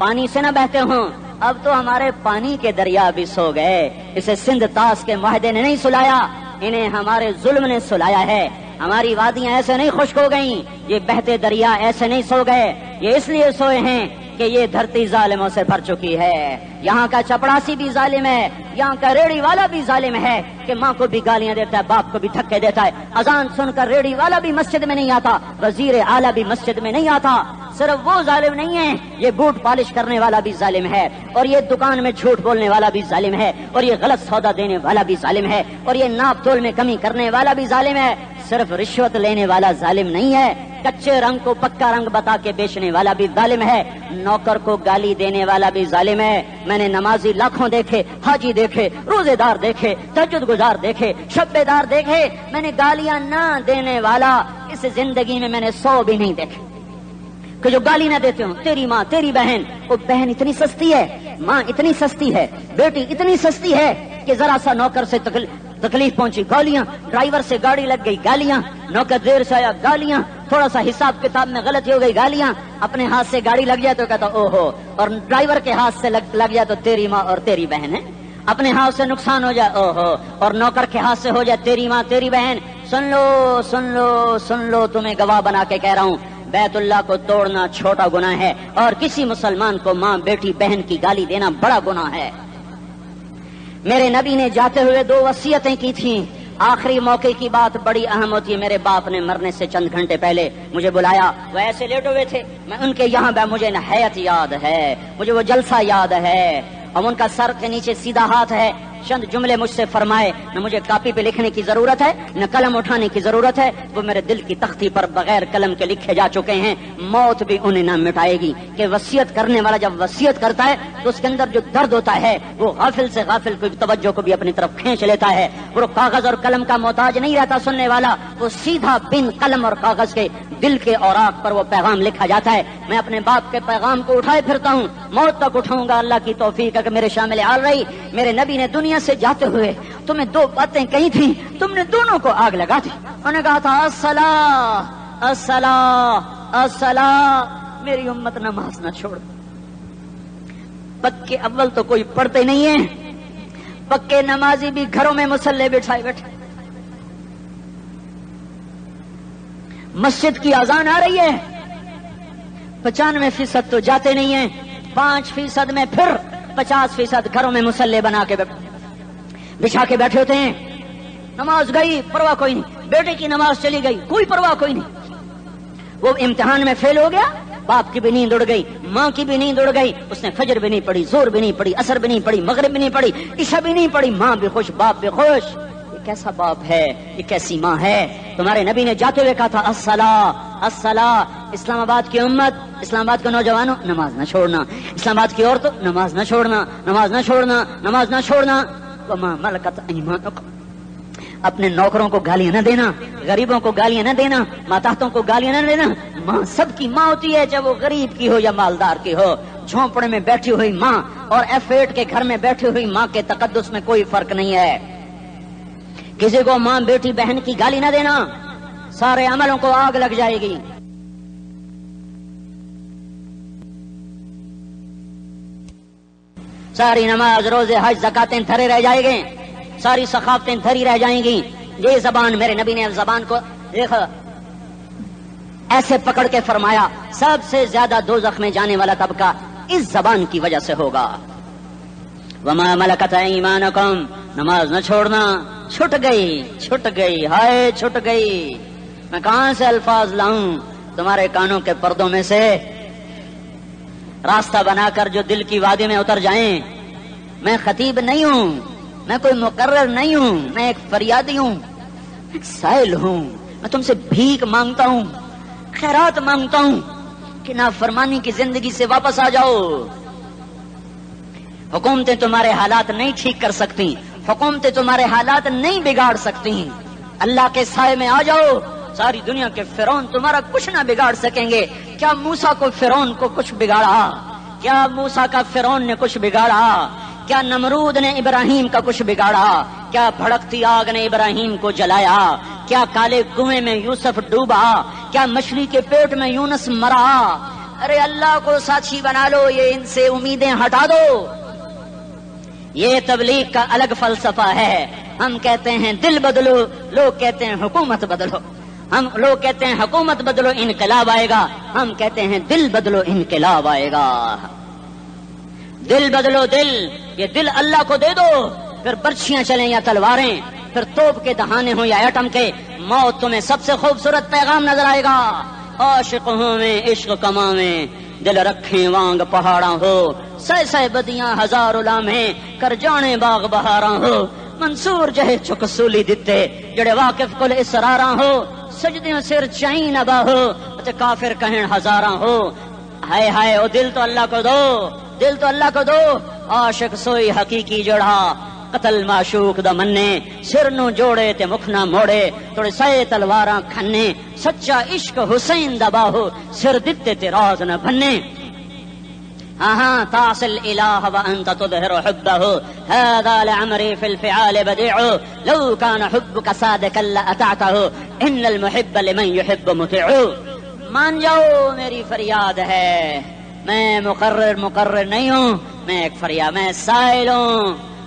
पानी से न बहते हों। अब तो हमारे पानी के दरिया भी सो गए। इसे सिंध ताश के माहदे ने नहीं सुलाया। इन्हें हमारे जुल्म ने सुलाया है। हमारी वादियाँ ऐसे नहीं खुश्क हो गई ये बहते दरिया ऐसे नहीं सो गए। ये इसलिए सोए हैं कि ये धरती जालिमों से भर चुकी है। यहाँ का चपड़ासी भी जालिम है, यहाँ का रेड़ी वाला भी जालिम है कि माँ को भी गालियाँ देता है, बाप को भी धक्के देता है। अजान सुनकर रेड़ी वाला भी मस्जिद में नहीं आता, वज़ीर आला भी मस्जिद में नहीं आता। सिर्फ़ वो जालिम नहीं है, ये बूट पॉलिश करने वाला भी जालिम है, और ये दुकान में झूठ बोलने वाला भी जालिम है, और ये गलत सौदा देने वाला भी जालिम है, और ये नाप तोल में कमी करने वाला भी जालिम है। सिर्फ़ रिश्वत लेने वाला जालिम नहीं है कच्चे रंग को पक्का रंग बता के बेचने वाला भी जालिम है, नौकर को गाली देने वाला भी जालिम है। मैंने नमाजी लाखों देखे, हाजी देखे, रोजेदार देखे, तजुद गुजार देखे, शब्बेदार देखे, मैंने गालियाँ ना देने वाला, इस ज़िंदगी में मैंने सौ भी नहीं देखे। कि जो गाली ना देते हो, तेरी माँ, तेरी बहन, वो बहन इतनी सस्ती है, माँ इतनी सस्ती है, बेटी इतनी सस्ती है, कि जरा सा नौकर से तकलीफ़ पहुँची गालियाँ। ड्राइवर से गाड़ी लग गई गालियाँ। नौकर देर से आया गालियाँ। थोड़ा सा हिसाब किताब में गलती हो गई गालियाँ। अपने हाथ से गाड़ी लग जाए तो कहता ओहो और ड्राइवर के हाथ से लग, लग जाए तो तेरी माँ और तेरी बहन है? अपने हाथ से नुकसान हो जाए ओहो और नौकर के हाथ से हो जाए तेरी माँ तेरी बहन। सुन लो सुन लो सुन लो तुम्हें गवाह बना के कह रहा हूँ। बैतुल्ला को तोड़ना छोटा गुना है और किसी मुसलमान को माँ बेटी बहन की गाली देना बड़ा गुना है। मेरे नबी ने जाते हुए दो वसीयतें की थी। आखिरी मौके की बात बड़ी अहम होती है। मेरे बाप ने मरने से चंद घंटे पहले मुझे बुलाया। वो ऐसे लेट हुए थे। मैं उनके यहाँ मुझे नहायत याद है। मुझे वो जलसा याद है। और उनका सर के नीचे सीधा हाथ है। चंद जुमले मुझसे फरमाए, न मुझे कापी पे लिखने की ज़रूरत है, न कलम उठाने की ज़रूरत है। वो मेरे दिल की तख्ती पर बगैर कलम के लिखे जा चुके हैं। मौत भी उन्हें न मिटाएगी। कि वसीयत करने वाला जब वसीयत करता है तो उसके अंदर जो दर्द होता है, वो गाफिल से गाफिल को तवज्जो को भी अपनी तरफ़ खींच लेता है। वो कागज़ और कलम का मोहताज नहीं रहता सुनने वाला। वो सीधा बिन कलम और कागज़ के दिल के और पर वो पैगाम लिखा जाता है। मैं अपने बाप के पैगाम को उठाए फिरता हूँ। मौत तक उठाऊँगा। अल्लाह की तोफीक मेरे शामिल आल रही। मेरे नबी ने दुनिया से जाते हुए तुम्हें दो बातें कही थी। तुमने दोनों को आग लगा दी। उन्होंने कहा था असला असला असला मेरी उम्मत नमाज़ न छोड़ पक्के अव्वल तो कोई पढ़ते नहीं है। पक्के नमाजी भी घरों में मुसल्ले बिठाए बैठे। मस्जिद की आजान आ रही है। पचानवे फ़ीसद तो जाते नहीं है। पाँच फ़ीसद में फिर पचास फ़ीसद घरों में मुसल्ले बना के बिछा के बैठे होते हैं। नमाज़ गई, परवाह कोई नहीं। बेटे की नमाज़ चली गई, कोई परवाह कोई नहीं। वो इम्तिहान में फेल हो गया, बाप की भी नींद उड़ गई, माँ की भी नींद उड़ गई, उसने फजर भी नहीं पड़ी ज़ोर भी नहीं पड़ी असर भी नहीं पड़ी मगरब भी नहीं पड़ी ईशा भी नहीं पड़ी माँ भी खुश, बाप भी खुश। ये कैसा बाप है? ये कैसी माँ है? तुम्हारे नबी ने जाते हुए कहा था असला असला इस्लामाबाद की उम्मत, इस्लामाबाद के नौजवानों, नमाज़ न छोड़ना। इस्लामाबाद की औरतों, नमाज़ न छोड़ना, नमाज़ न छोड़ना, नमाज़ न छोड़ना। वमा मलकत ईमानुकुम अपने नौकरों को गालियाँ न देना, गरीबों को गालियाँ न देना माताहतों को गालियाँ न देना। माँ सबकी माँ होती है, चाहे वो गरीब की हो या मालदार की हो। झोंपड़े में बैठी हुई माँ और एफ़ के घर में बैठी हुई माँ के तकदस में कोई फ़र्क नहीं है। किसी को माँ बेटी बहन की गाली न देना, सारे अमलों को आग लग जाएगी। सारी नमाज़, रोज़े, हज, जकातें थरे रह जाएँगे। सारी सखावतें धरी रह जाएँगी। ये जबान मेरे नबी ने जबान को देख, ऐसे पकड़ के फरमाया, सबसे ज़्यादा दो में जाने वाला तबका इस जबान की वजह से होगा। वमा मलकत ईमानकुम नमाज़ न छोड़ना। छुट गई छुट गई, हाय, छुट गई। मैं कहाँ से अल्फाज लाऊं? तुम्हारे कानों के पर्दों में से रास्ता बनाकर जो दिल की वादी में उतर जाएँ। मैं खतीब नहीं हूँ, मैं कोई मुकर्र नहीं हूँ, मैं एक फरियादी हूँ साइल हूँ। मैं तुमसे भीख माँगता हूँ, खैरात माँगता हूँ कि ना फरमानी की ज़िंदगी से वापस आ जाओ। हुकूमतें तुम्हारे हालात नहीं ठीक कर सकती, हुकूमतें तुम्हारे हालात नहीं बिगाड़ सकती। अल्लाह के साय में आ जाओ सारी दुनिया के फिरौन तुम्हारा कुछ ना बिगाड़ सकेंगे। क्या मूसा को फिरौन को कुछ बिगाड़ा? क्या मूसा का फिरौन ने कुछ बिगाड़ा? क्या नमरूद ने इब्राहिम का कुछ बिगाड़ा? क्या भड़कती आग ने इब्राहिम को जलाया? क्या काले कुएँ में यूसुफ डूबा? क्या मछली के पेट में यूनस मरा? अरे अल्लाह को साक्षी बना लो, ये इनसे उम्मीदें हटा दो। ये तबलीग का अलग फलसफा है। हम कहते हैं, दिल बदलो, लोग कहते हैं, हुकूमत बदलो। हम लोग कहते हैं, हुकूमत बदलो, इनकलाब आएगा। हम कहते हैं, दिल बदलो, इनकलाब आएगा। दिल बदलो, दिल। ये दिल अल्लाह को दे दो। फिर बर्छियाँ चलें या तलवारें। फिर तोप के दहाने हो या एटम के। मौत तुम्हें सबसे खूबसूरत पैगाम नज़र आएगा। आशिक हो में, इश्क कमा में। दिल रखे वांग पहाड़ा हो। सह सह बदियाँ हज़ार उलामे कर जाने बाग बहारा हो। मंसूर जहे चुक सूली दिते। जड़े वाकिफ कुल इसरारा हो। सजदियों सिर चाई न बाहो काफिर कहें हजारा हो। हाय हाय, ओ दिल तो अल्लाह को दो, दिल तो अल्लाह को दो। आशिक सोई हकीकी जोड़ा, कतल माशूक द मन्ने सिर नु जोड़े ते मुख ना मोड़े, थोड़े सहे तलवारा खन्ने, सच्चा इश्क हुसैन दा सिर दिते ते राज न भन्ने। तासिल इलाह व अंत तुदहिर हुब्बहु हादा लअमरी फिल फिआल बदीउ लौ कान हुब्बुक सादिकन लअतअतहु इन्नल मुहिब्ब लिमन युहिब्ब मुतिउ मान जाओ मेरी फरियाद है मैं मुकर्र मुकर्र नहीं हूँ मैं एक फरियाद मैं साइल हूँ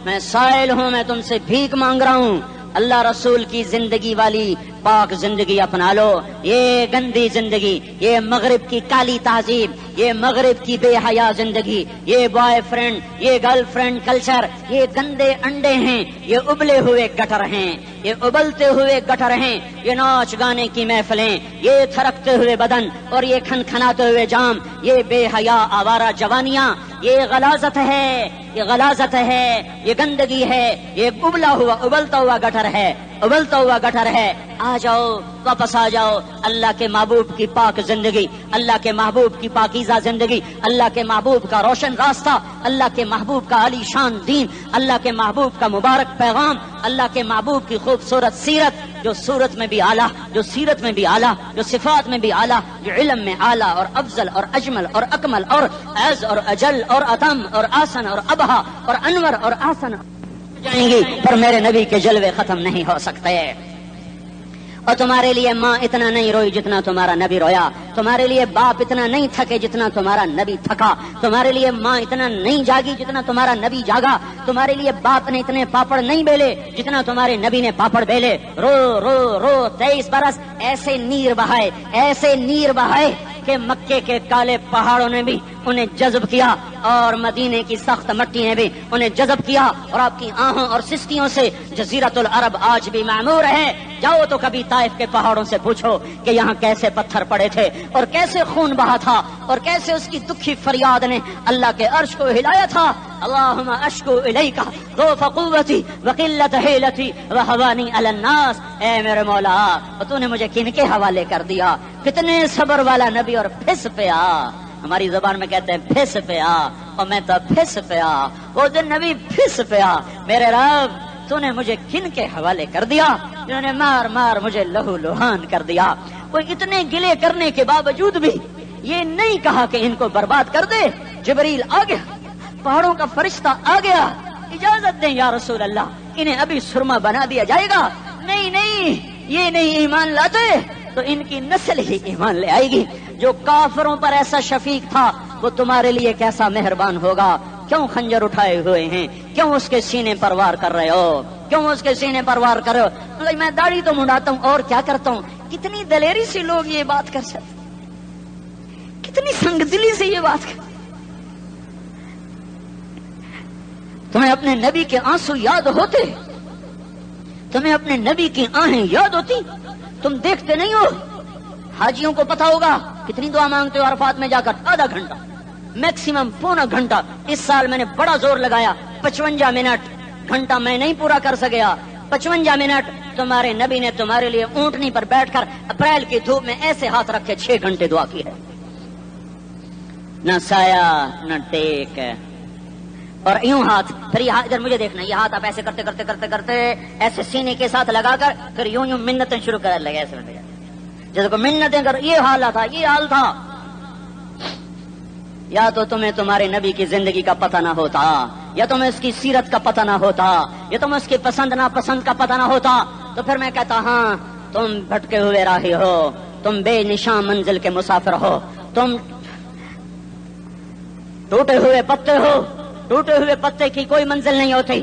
मैं साइल हूँ मैं तुमसे भीख मांग रहा हूँ अल्लाह रसूल की ज़िंदगी वाली पाक ज़िंदगी अपना लो। ये गंदी ज़िंदगी, ये मगरब की काली तहजीब ये मगरब की बेहया ज़िंदगी, ये बॉयफ्रेंड ये गर्लफ्रेंड कल्चर ये गंदे अंडे हैं, ये उबले हुए गटर हैं, ये उबलते हुए गटर हैं, ये नाच गाने की महफिलें, ये थरकते हुए बदन और ये खनखनाते हुए जाम, ये बेहया आवारा जवानियाँ, ये गलाजत है, ये गलाजत है, ये गंदगी है, ये उबला हुआ, उबलता हुआ गटर है। उबलता हुआ गटर है। आ जाओ, वापस आ जाओ। अल्लाह के महबूब की पाक ज़िंदगी, अल्लाह के महबूब की पाकिजा ज़िंदगी, अल्लाह के महबूब का रोशन रास्ता, अल्लाह के महबूब का अली शान दीन, अल्लाह के महबूब का मुबारक पैगाम, अल्लाह के महबूब की खूबसूरत सीरत, जो सूरत में भी आला, जो सीरत में भी आला, जो सिफात में भी आला, जो इलम में आला और अफजल और अजमल और अकमल और ऐज और अजल और अतम और आसन और अबहा और अनवर और आसन। जाएँगी, पर मेरे नबी के जलवे खत्म नहीं हो सकते। और तुम्हारे लिए माँ इतना नहीं रोई जितना तुम्हारा नबी रोया। तुम्हारे लिए बाप इतना नहीं थके जितना तुम्हारा नबी थका। तुम्हारे लिए माँ इतना नहीं जागी जितना तुम्हारा नबी जागा। तुम्हारे लिए बाप ने इतने पापड़ नहीं बेले जितना तुम्हारे नबी ने पापड़ बेले। रो रो रो, तेईस बरस ऐसे नीर बहाए, ऐसे नीर बहाए कि मक्के के काले पहाड़ों ने भी उन्हें जज्ब किया और मदीने की सख्त मट्टी ने भी उन्हें जज्ब किया और आपकी आहों और सिस्तियों से जजीरतुल अरब आज भी मामूर है। जाओ तो कभी ताइफ के पहाड़ों से पूछो कि यहाँ कैसे पत्थर पड़े थे और कैसे खून बहा था और कैसे उसकी दुखी फरियाद ने अल्लाह के अर्श को हिलाया था। अल्लाह अशको इलेका दो फकूवती वकिल्लत हेलती व हवानी अलन्नास ए मेरे मौला, तूने मुझे किनके हवाले कर दिया? कितने सबर वाला नबी और फिस पे आ। हमारी जबान में कहते हैं, फिस पे आ और मैं तो फिस पे आ वो दिन नबी, फिस पे आ मेरे रब, तूने मुझे किन के हवाले कर दिया? जिन्होंने मार मार मुझे लहू लुहान कर दिया। वो इतने गिले करने के बावजूद भी ये नहीं कहा कि इनको बर्बाद कर दे। जबरील आ गया, पहाड़ों का फरिश्ता आ गया। इजाज़त दें या रसूल अल्लाह इन्हें अभी सुरमा बना दिया जाएगा। नहीं नहीं, ये नहीं ईमान लाते तो इनकी नस्ल ही ईमान ले आएगी। जो काफरों पर ऐसा शफीक था, वो तुम्हारे लिए कैसा मेहरबान होगा? क्यों खंजर उठाए हुए हैं? क्यों उसके सीने पर वार कर रहे हो? क्यों उसके सीने पर वार कर रहे हो? मैं दाढ़ी तो मुड़ाता हूँ, और क्या करता हूँ? कितनी दलेरी से लोग ये बात कर सकते कितनी संगदिली से ये बात कर तुम्हें अपने नबी के आँसू याद होते तुम्हें अपने नबी की आहें याद होती तुम देखते नहीं हो? हाजियों को पता होगा कितनी दुआ मांगते हो अरफात में जाकर, आधा घंटा। मैक्सिमम पौना घंटा। इस साल मैंने बड़ा ज़ोर लगाया। पचवंजा मिनट। घंटा मैं नहीं पूरा कर सकेगा पचवंजा मिनट। तुम्हारे नबी ने तुम्हारे लिए ऊंटनी पर बैठकर अप्रैल की धूप में ऐसे हाथ रखे छह घंटे दुआ की है। न साया, न टेक। और यूँ हाथ, फिर यहाँ, इधर मुझे देखना, ये हाथ आप ऐसे करते करते करते करते, ऐसे सीने के साथ लगाकर, फिर यूँ यूँ मिन्नतें शुरू कर लगे, ऐसे जैसे को मिन्नतें कर, ये हाल था, ये हाल था। या तो तुम्हें तुम्हारे नबी की ज़िंदगी का पता ना होता, या तुम्हें उसकी सीरत का पता ना होता, या तुम्हें उसकी पसंद ना पसंद का पता ना होता तो फिर मैं कहता हाँ तुम भटके हुए राही हो, तुम बेनिशा मंजिल के मुसाफिर हो, तुम टूटे हुए पत्ते हो, टूटे हुए पत्ते की कोई मंजिल नहीं होती,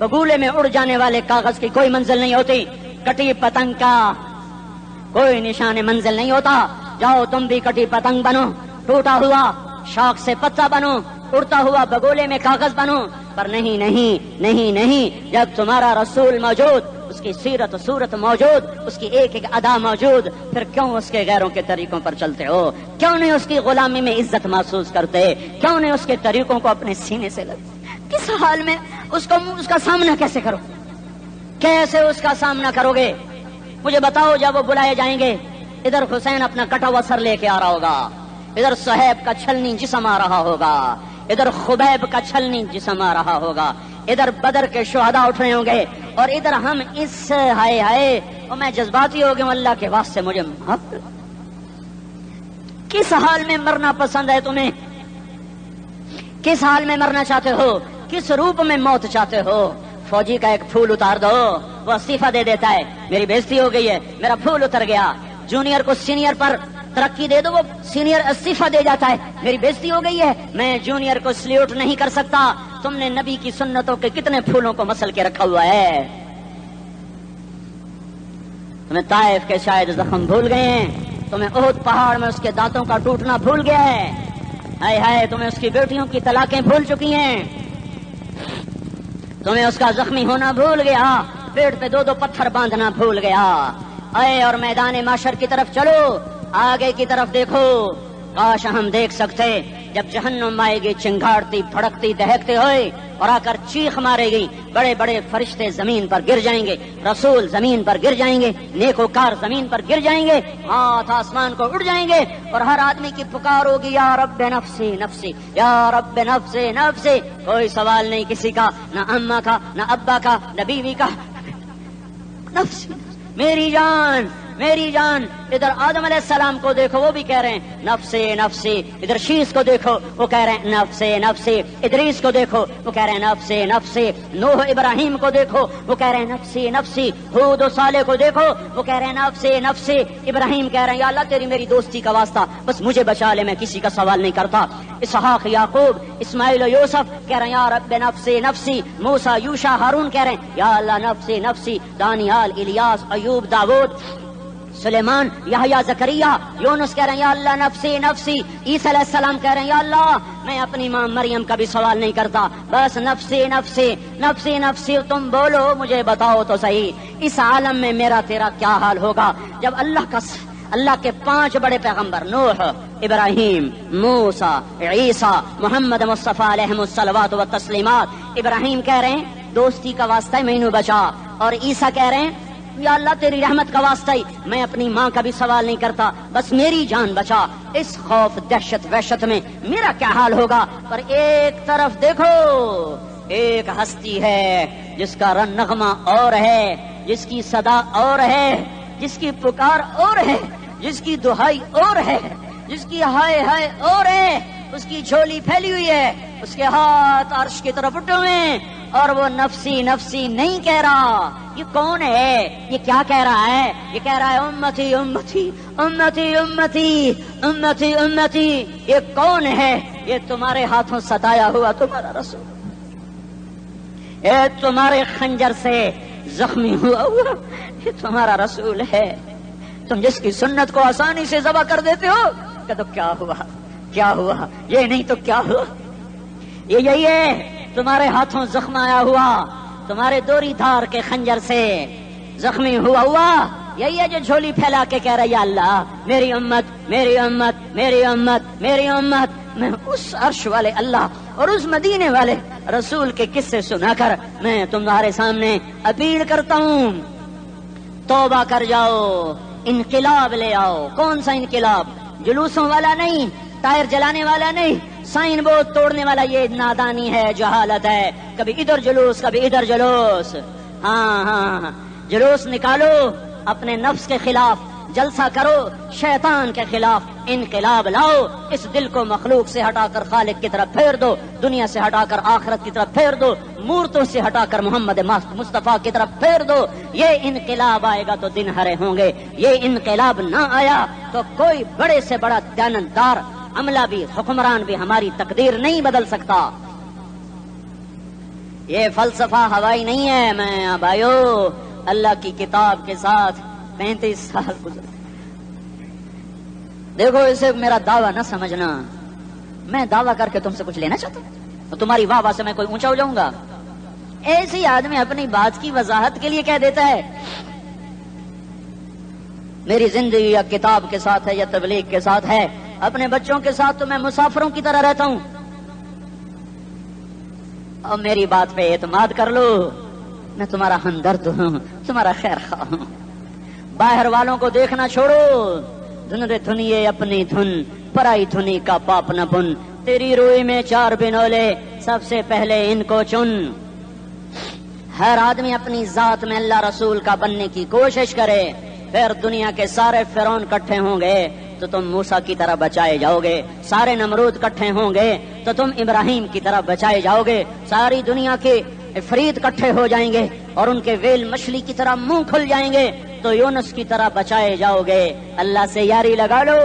बगूले में उड़ जाने वाले कागज़ की कोई मंजिल नहीं होती, कटी पतंग का कोई निशान मंजिल नहीं होता। जाओ, तुम भी कटी पतंग बनो। टूटा हुआ शौक से पत्ता बनो। उड़ता हुआ बगोले में कागज़ बनो। पर नहीं नहीं नहीं नहीं, जब तुम्हारा रसूल मौजूद, उसकी सीरत सूरत मौजूद, उसकी एक एक अदा मौजूद, फिर क्यों उसके गैरों के तरीकों पर चलते हो? क्यों नहीं उसकी गुलामी में इज़्ज़त महसूस करते? क्यों नहीं उसके तरीकों को अपने सीने से लगते किस हाल में उसको, उसका सामना कैसे करो? कैसे उसका सामना करोगे? मुझे बताओ, जब वो बुलाए जाएँगे, इधर हुसैन अपना कटा हुआ सर लेके आ रहा होगा। इधर सुहेब का छलनी जिसम आ रहा होगा। इधर खुबैब का छलनी जिसम आ रहा होगा। इधर बदर के शहदा उठ रहे होंगे, और इधर हम इस, हाय हाय, और मैं जज्बाती हो गया अल्लाह के वास्ते मुझे माफ़ किस हाल में मरना पसंद है तुम्हें? किस हाल में मरना चाहते हो? किस रूप में मौत चाहते हो? फौजी का एक फूल उतार दो। वो इस्तीफा दे देता है। मेरी बेइज्जती हो गई है। मेरा फूल उतर गया। जूनियर को सीनियर पर तरक्की दे दो। वो सीनियर इस्तीफा दे जाता है। मेरी बेइज्जती हो गई है। मैं जूनियर को सल्यूट नहीं कर सकता। तुमने नबी की सुन्नतों के कितने फूलों को मसल के रखा हुआ है? तुम्हें ताइफ के शायद जख्म भूल गए हैं। तुम्हें ओहद पहाड़ में उसके दांतों का टूटना भूल गया है। हाय हाय, तुम्हें उसकी बेटियों की तलाकें भूल चुकी हैं। तुम्हें उसका जख्मी होना भूल गया। पेड़ पे दो दो पत्थर बांधना भूल गया। आए और मैदान माशर की तरफ़ चलो। आगे की तरफ़ देखो। काश हम देख सकते, जब जहन्नुम आएगी चिंगाड़ती भड़कती दहकते हुए और आकर चीख मारेगी बड़े बड़े फरिश्ते ज़मीन पर गिर जाएँगे, रसूल ज़मीन पर गिर जाएँगे, नेकोकार ज़मीन पर गिर जाएँगे, हाथ आसमान को उड़ जाएँगे, और हर आदमी की पुकार होगी, या रब नफसी नफसी, या रब नफसे नफसे। कोई सवाल नहीं किसी का, न अम्मा का, न अब्बा का, न बीवी का। नफसी। मेरी जान मेरी जान, इधर आदम सलाम को देखो, वो भी कह रहे हैं, नफसे नफसे, इधर शीश को देखो, वो कह रहे हैं, नफसे नफसे, इदरीस को देखो, वो कह रहे हैं, नफसे नफसे, नूह इब्राहिम को देखो, वो कह रहे हैं, नफसे, नफसी, हूद साले को देखो, वो कह रहे हैं, नफसे नफसे, इब्राहिम कह रहे हैं अल्लाह, तेरी मेरी दोस्ती का वास्ता, बस मुझे बचा ले, मैं किसी का सवाल नहीं करता। इसहाक, याकूब, इस्माइल यूसुफ कह रहे हैं, या रब नफसे, नफसी, मूसा, यूशा, हारून कह रहे हैं, या अल्लाह, नफसे, नफसी, दानियाल, इलियास अयूब दाऊद सुलेमान, यहया, जकरिया, यूनुस कह रहे हैं, या अल्लाह, नफसी नफसी। ईसा सलाम कह रहे हैं, या अल्लाह, मैं अपनी माँ मरियम का भी सवाल नहीं करता। बस नफसी नफसी नफसी नफसी, तुम बोलो, मुझे बताओ तो सही। इस आलम में मेरा तेरा क्या हाल होगा? जब अल्लाह का अल्लाह के पाँच बड़े पैगंबर, नूह, इब्राहिम, मूसा, ईसा, मोहम्मद मुस्तफ़ा अलैहिस्सलावात व इब्राहिम कह रहे हैं, दोस्ती का वास्ता मैनू बचा। और ईसा कह रहे हैं या अल्लाह तेरी रहमत का वास्ता ही मैं अपनी माँ का भी सवाल नहीं करता। बस मेरी जान बचा। इस खौफ, दहशत, वहशत में मेरा क्या हाल होगा? पर एक तरफ़ देखो, एक हस्ती है, जिसका रन नगमा और है, जिसकी सदा और है, जिसकी पुकार और है, जिसकी दुहाई और है, जिसकी हाय हाय और है। उसकी झोली फैली हुई है। उसके हाथ अर्श की तरफ़ उठे हुए और वो नफसी नफसी नहीं कह रहा। ये कौन है? ये क्या कह रहा है? ये कह रहा है, उम्मती उम्मती उम्मती उम्मती उम्मती उम्मती, ये कौन है? ये तुम्हारे हाथों सताया हुआ तुम्हारा रसूल। ये तुम्हारे खंजर से जख्मी हुआ हुआ, ये तुम्हारा रसूल है। तुम जिसकी सुन्नत को आसानी से जबा कर देते हो तो क्या हुआ? क्या हुआ? ये नहीं तो क्या हुआ? ये यही है, तुम्हारे हाथों जख्म आया हुआ, तुम्हारे दोरी धार के खंजर से। जख्मी हुआ हुआ, यही है जो झोली फैला के कह रही अल्लाह, मेरी उम्मत मेरी उम्मत मेरी उम्मत मेरी उम्मत। मैं उस अर्श वाले अल्लाह और उस मदीने वाले रसूल के किस्से सुनाकर मैं तुम्हारे सामने अपील करता हूँ। तोबा कर जाओ, इनकलाब ले आओ। कौन सा इनकलाब? जुलूसों वाला नहीं टायर जलाने वाला नहीं, साइन बोर्ड तोड़ने वाला ये नादानी है जहालत है। कभी इधर जुलूस, कभी इधर जुलूस। हाँ हाँ जुलूस निकालो, अपने नफ्स के खिलाफ जलसा करो, शैतान के खिलाफ इनकलाब लाओ। इस दिल को मखलूक से हटाकर खालिक की तरफ़ फेर दो, दुनिया से हटाकर आखरत की तरफ़ फेर दो, मूर्तों से हटाकर मोहम्मद मुस्तफ़ा की तरफ़ फेर दो। ये इनकलाब आएगा तो दिन हरे होंगे, ये इनकलाब ना आया तो कोई बड़े से बड़ा दयानतदार अमला भी, हुक्मरान भी हमारी तकदीर नहीं बदल सकता। ये फलसफा हवाई नहीं है, मैं भाइयो अल्लाह की किताब के साथ पैंतीस साल गुजर। देखो, इसे मेरा दावा न समझना। मैं दावा करके तुमसे कुछ लेना चाहता हूँ? तो तुम्हारी वाह वाह से मैं कोई ऊँचा हो जाऊँगा? ऐसे आदमी अपनी बात की वजाहत के लिए कह देता है। मेरी ज़िंदगी या किताब के साथ है या तबलीग के साथ है अपने बच्चों के साथ तो मैं मुसाफरों की तरह रहता हूँ। और मेरी बात पे एतमाद कर लो। मैं तुम्हारा हमदर्द हूँ, तुम्हारा खैर खा हूँ। बाहर वालों को देखना छोड़ो। धुन रे धुनिए अपनी धुन, पराई धुनी का पाप न पुन तेरी रोई में चार बिनोले, सबसे पहले इनको चुन। हर आदमी अपनी जात में अल्लाह रसूल का बनने की कोशिश करे, फिर दुनिया के सारे फिरौन इकट्ठे होंगे। तो तुम मूसा की तरह बचाए जाओगे, सारे नमरूद इकट्ठे होंगे तो तुम इब्राहिम की तरह बचाए जाओगे, सारी दुनिया के फरीद इकट्ठे हो जाएँगे, और उनके वेल मछली की तरह मुँह खुल जाएँगे तो यूनस की तरह बचाए जाओगे। अल्लाह से यारी लगा लो,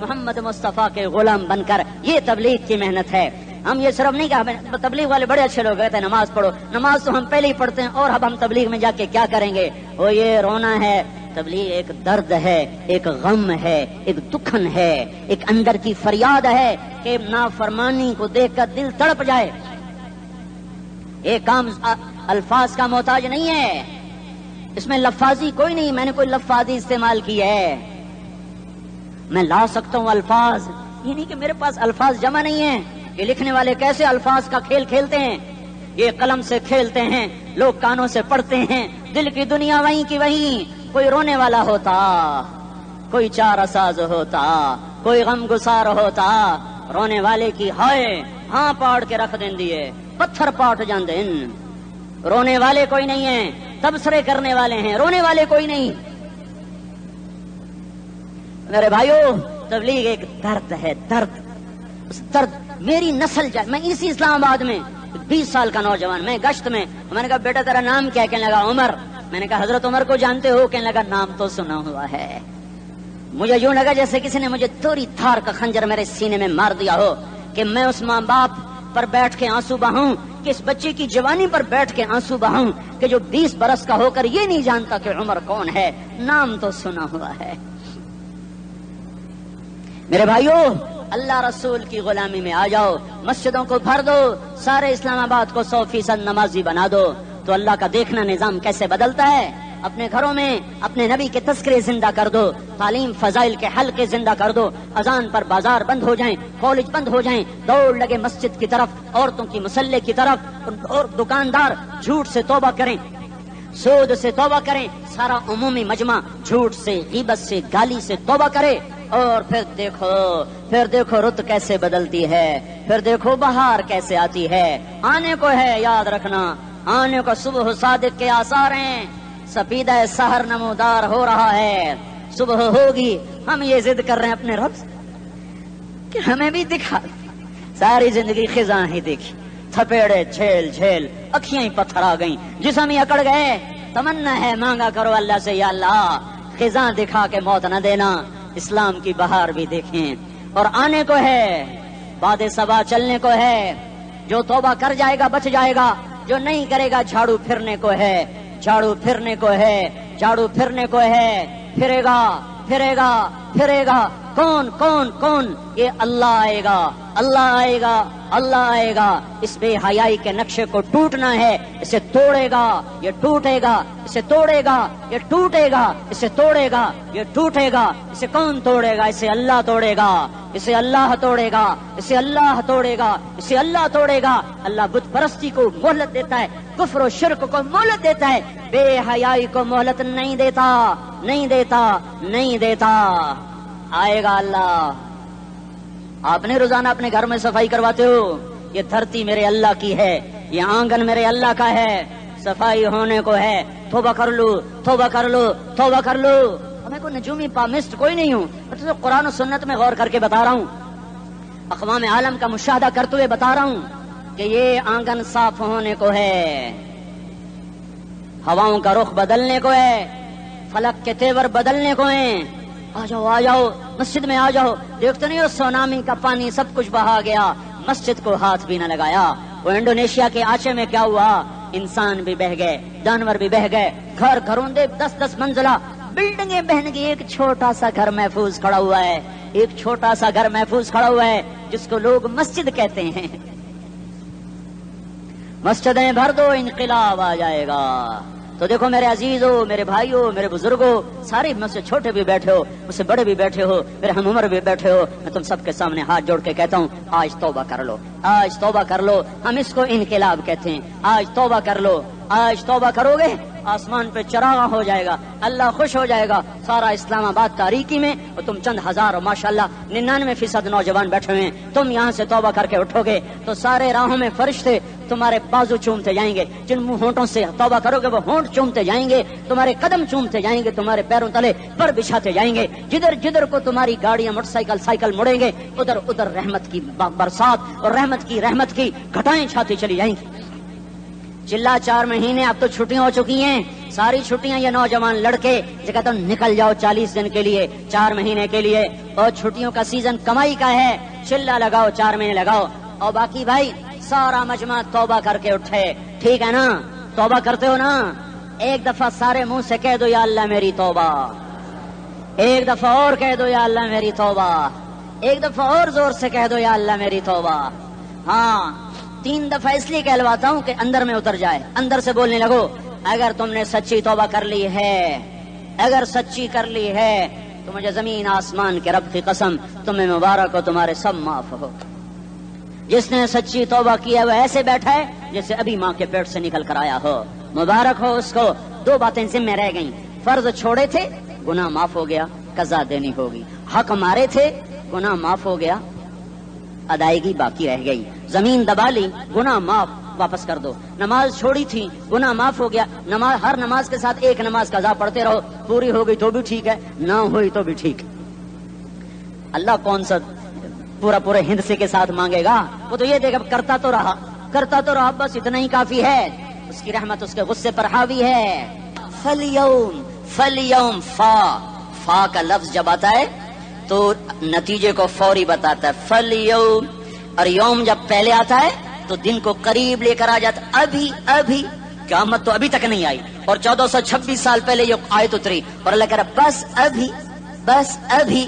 मोहम्मद मुस्तफ़ा के गुलाम बनकर। ये तबलीग की मेहनत है। हम ये सिर्फ़ नहीं कहा तबलीग वाले बड़े अच्छे लोग कहते हैं, नमाज़ पढ़ो। नमाज़ तो हम पहले ही पढ़ते हैं, और अब हम तबलीग में जाके क्या करेंगे? वो ये रोना है। तबलीग एक दर्द है, एक गम है, एक दुखन है, एक अंदर की फरियाद है कि नाफरमानी को देखकर दिल तड़प जाए। एक काम अल्फाज का मोहताज नहीं है। इसमें लफाजी कोई नहीं, मैंने कोई लफाजी इस्तेमाल की है। मैं ला सकता हूँ अल्फाज। ये नहीं कि मेरे पास अल्फाज जमा नहीं है। ये लिखने वाले कैसे अल्फाज का खेल खेलते हैं? ये कलम से खेलते हैं, लोग कानों से पढ़ते हैं, दिल की दुनिया वहीं की वहीं। कोई रोने वाला होता, कोई चार असाज होता, कोई गम गुसार होता, रोने वाले की हाय हाँ पाड़ के रख दें दिए पत्थर पाट जाते रोने वाले कोई नहीं है, तबसरे करने वाले हैं, रोने वाले कोई नहीं। मेरे भाइयों, तबलीग एक दर्द है, दर्द। उस दर्द मेरी नस्ल जाए मैं इसी इस्लामाबाद में, बीस साल का नौजवान, मैं गश्त में, मैंने कहा, बेटा, तेरा नाम क्या कहने लगा? उमर। मैंने कहा, हज़रत उमर को जानते हो? कहने लगा, नाम तो सुना हुआ है। मुझे यूँ लगा जैसे किसी ने मुझे तोरी थार का खंजर मेरे सीने में मार दिया हो कि मैं उस माँ बाप पर बैठ के आँसू बहाऊं, कि इस बच्चे की जवानी पर बैठ के आँसू बहाऊं, कि जो 20 बरस का होकर ये नहीं जानता कि उमर कौन है। नाम तो सुना हुआ है। मेरे भाइयों, अल्लाह रसूल की गुलामी में आ जाओ, मस्जिदों को भर दो, सारे इस्लामाबाद को सौ फ़ीसद नमाजी बना दो। तो अल्लाह का देखना निज़ाम कैसे बदलता है? अपने घरों में अपने नबी के तस्करे ज़िंदा कर दो, तालीम फजाइल के हल के ज़िंदा कर दो, अजान पर बाज़ार बंद हो जाएँ कॉलेज बंद हो जाएँ, दौड़ लगे मस्जिद की तरफ़, औरतों की मुसल्ले की तरफ़ और दुकानदार झूठ से तोबा करें, सूद से तोबा करें, सारा उमूमी मजमा झूठ से, गिबत से, गाली से तोबा करे, और फिर देखो फिर देखो रुत कैसे बदलती है, फिर देखो बहार कैसे आती है, आने को है याद रखना। आने को सुबह सादिक के आसार हैं। सफीदा सहर नमोदार हो रहा है। सुबह होगी, हम ये जिद कर रहे हैं अपने रब कि हमें भी दिखा। सारी ज़िंदगी खिजा ही देखी। थपेड़े, झेल झेल, अखियाँ ही पत्थर आ गई। जिसम ही अकड़ गए। तमन्ना है, मांगा करो अल्लाह से, या अल्लाह। खिजा दिखा के मौत न देना। इस्लाम की बहार भी देखें। और आने को है। बाद सबा चलने को है। जो तोबा कर जाएगा, बच जाएगा। जो नहीं करेगा, झाड़ू फिरने को है। झाड़ू फिरने को है, झाड़ू फिरने को है। फिरेगा फिरेगा। फिरेगा। कौन कौन कौन? ये अल्लाह आएगा। अल्लाह आएगा अल्लाह आएगा। इस बेहयाई के नक्शे को टूटना है, इसे तोड़ेगा, ये टूटेगा, इसे तोड़ेगा, ये टूटेगा, इसे तोड़ेगा, ये टूटेगा, इसे कौन तोड़ेगा? इसे अल्लाह तोड़ेगा, इसे अल्लाह तोड़ेगा, इसे अल्लाह तोड़ेगा, इसे अल्लाह तोड़ेगा। अल्लाह बुत परस्ती को मोहलत देता है, कुफर शिरक को मोहलत देता है। बेहयाई को मोहलत नहीं देता नहीं देता नहीं देता। आएगा अल्लाह। आपने रोज़ाना अपने घर में सफ़ाई करवाते हो? ये धरती मेरे अल्लाह की है, ये आँगन मेरे अल्लाह का है। सफ़ाई होने को है। थोबा कर लो थोबा कर लो थोबा कर लो। मैं कोई नजूमी, पामिस्ट कोई नहीं हूँ। मैं तो कुरान और सुन्नत में गौर करके बता रहा हूँ। अकवाम आलम का मुशाह करते हुए बता रहा हूँ कि ये आँगन साफ़ होने को है। हवाओं का रुख बदलने को है। फलक के तेवर बदलने को है। आ जाओ आ जाओ, मस्जिद में आ जाओ। देखते नहीं हो, सोनामी का पानी सब कुछ बहा गया। मस्जिद को हाथ भी न लगाया। वो इंडोनेशिया के आचे में क्या हुआ? इंसान भी बह गए, जानवर भी बह गए। घर घरों दे दस दस मंजिला। बिल्डिंगे बहन की एक छोटा सा घर महफूज खड़ा हुआ है। एक छोटा सा घर महफूज खड़ा हुआ है, जिसको लोग मस्जिद कहते हैं। मस्जिदें भर दो, इनकलाब आ जाएगा। तो देखो मेरे अज़ीज़ हो मेरे भाई हो मेरे बुज़ुर्ग हो सारे मुझसे छोटे भी बैठे हो, मुझसे बड़े भी बैठे हो, मेरे हम उम्र भी बैठे हो, मैं तुम सबके सामने हाथ जोड़ के कहता हूँ, आज तोबा कर लो, आज तोबा कर लो, हम इसको इनकलाब कहते हैं, आज तोबा कर लो। आज तोबा करोगे, आसमान पे चरागा हो जाएगा, अल्लाह खुश हो जाएगा। सारा इस्लामाबाद तारीकी में, और तुम चंद हज़ार और निन्यानवे फ़ीसद नौजवान बैठे हुए हैं। तुम यहाँ से तोबा करके उठोगे तो सारे राहों में फरिश्ते तुम्हारे बाजू चूमते जाएँगे। जिन होंठों से तोबा करोगे, वो होंठ चूमते जाएँगे, तुम्हारे कदम चूमते जाएँगे, तुम्हारे पैरों तले पर बिछाते जाएँगे। जिधर जिधर को तुम्हारी गाड़ियाँ, मोटरसाइकिल, साइकिल मुड़ेंगे उधर उधर रहमत की बरसात और रहमत की रहमत की घटाएँ छाती चली जाएँगी। चिल्ला, चार महीने अब तो छुट्टियाँ हो चुकी हैं। सारी छुट्टियाँ ये नौजवान लड़के, जगह तो निकल जाओ चालीस दिन के लिए, चार महीने के लिए। और छुट्टियों का सीज़न कमाई का है। चिल्ला लगाओ, चार महीने लगाओ। और बाकी भाई, सारा मजमा तोबा करके उठे। ठीक है ना? तोबा करते हो ना? एक दफ़ा सारे मुँह से कह दो, या अल्लाह मेरी तोबा। एक दफ़ा और कह दो, या अल्लाह मेरी तोबा। एक दफ़ा और ज़ोर से कह दो, या अल्लाह मेरी तोबा। हाँ तीन दफ़ा इसलिए कहलवाता हूँ कि अंदर में उतर जाए, अंदर से बोलने लगो, अगर तुमने सच्ची तोबा कर ली है, अगर सच्ची कर ली है तो मुझे ज़मीन आसमान के रब की कसम, तुम्हें मुबारक हो, तुम्हारे सब माफ़ हो। जिसने सच्ची तोबा किया वह ऐसे बैठा है, जैसे अभी माँ के पेट से निकल कर आया हो। मुबारक हो उसको। दो बातें जिम्मे रह गई। फ़र्ज़ छोड़े थे गुना माफ़ हो गया, कजा देनी होगी। हक मारे थे गुना माफ़ हो गया अदायगी बाकी रह गई। ज़मीन दबा ली गुना माफ़ वापस कर दो। नमाज़ छोड़ी थी गुना माफ़ हो गया। नमाज़, हर नमाज़ के साथ एक नमाज़ कजा पढ़ते रहो। पूरी हो गई तो भी ठीक है, ना हुई तो भी ठीक। अल्लाह कौन सा पूरा पूरे हिंद से के साथ मांगेगा? वो तो ये देगा, करता तो रहा। करता तो रहा, बस इतना ही काफ़ी है। उसकी रहमत उसके गुस्से पर हावी है। फलियम फलियम फा। फा का लफ्ज जब आता है तो नतीजे को फौरी बताता है फलियम और योम जब पहले आता है तो दिन को करीब लेकर आ जाता अभी अभी क्यामत तो अभी तक नहीं आई और 1426 साल पहले ये आयत उतरी और अल्लाह कह रहा बस अभी बस अभी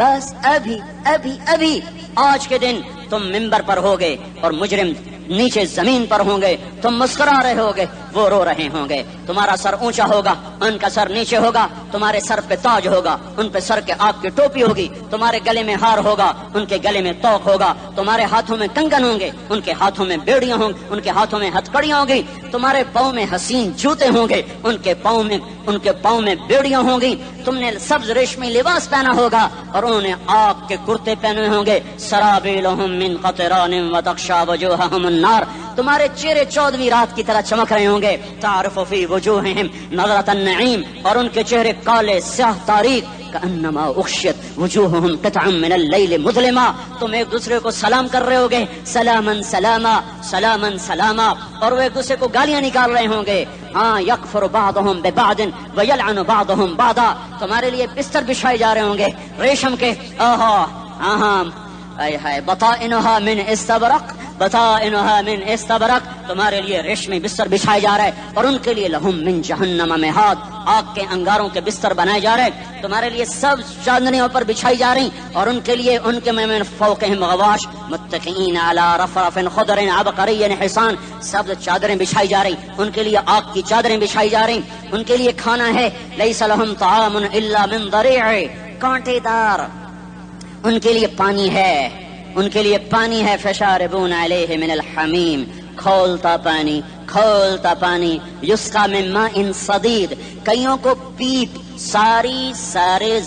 बस अभी अभी अभी आज के दिन तुम मिंबर पर होगे और मुजरिम नीचे ज़मीन पर होंगे, तुम मुस्कुरा रहे होगे, वो रो रहे होंगे। तुम्हारा सर ऊँचा होगा, उनका सर नीचे होगा, तुम्हारे सर पे ताज होगा, उन पे सर के आग की टोपी होगी, तुम्हारे गले में हार होगा, उनके गले में तोक होगा, तुम्हारे हाथों में कंगन होंगे, उनके हाथों में बेड़ियाँ होंगी उनके हाथों में हथकड़ियाँ होगी, तुम्हारे पाँव में हसीन जूते होंगे, उनके पाँव में, उनके पाँव में बेड़ियाँ होंगी, तुमने सब्ज रेशमी लिबास पहना होगा, और उन्होंने आग के कुर्ते पहने होंगे सराबिन नार तुम्हारे चेहरे चौदहवीं रात की तरह चमक रहे होंगे। तारफी वजूह नजरत नईम और उनके चेहरे काले, स्याह तारीख। मुजलिमा तुम एक दूसरे को सलाम कर रहे होगे। सलामन सलामा सलामन सलामा। और वो एक दूसरे को गालियाँ निकाल रहे होंगे। हाँ यकफर बादहुम बेबादिन, वयलअन बादहुम बादा। तुम्हारे लिए बिस्तर बिछाए जा रहे होंगे। रेशम के, आहा हाँ बता इनहा मिन इस्तबरक। बता इनहा मिन इस्तबरक तुम्हारे लिए रेशमी बिस्तर बिछाए जा रहे और उनके लिए लहुम मिन जहन्नमा में हाथ, आग के अंगारों के बिस्तर बनाए जा रहे तुम्हारे लिए सब चांदनियों पर बिछाई जा रही और उनके लिए, उनके में फोक मुतकीन अला रफरफिन खुदरिन अबकरियन हिसान, सब चादरें बिछाई जा रही उनके लिए आग की चादरें बिछाई जा रही उनके लिए खाना है लई सलहम तामुन इल्ला मिन कांटेदार। उनके लिए पानी है। उनके लिए पानी है, फशारबून मिनल हमीम। खोलता पानी खोलता पानी। युस्का मा इन सदीद। कईयों को पीप, सारी सारे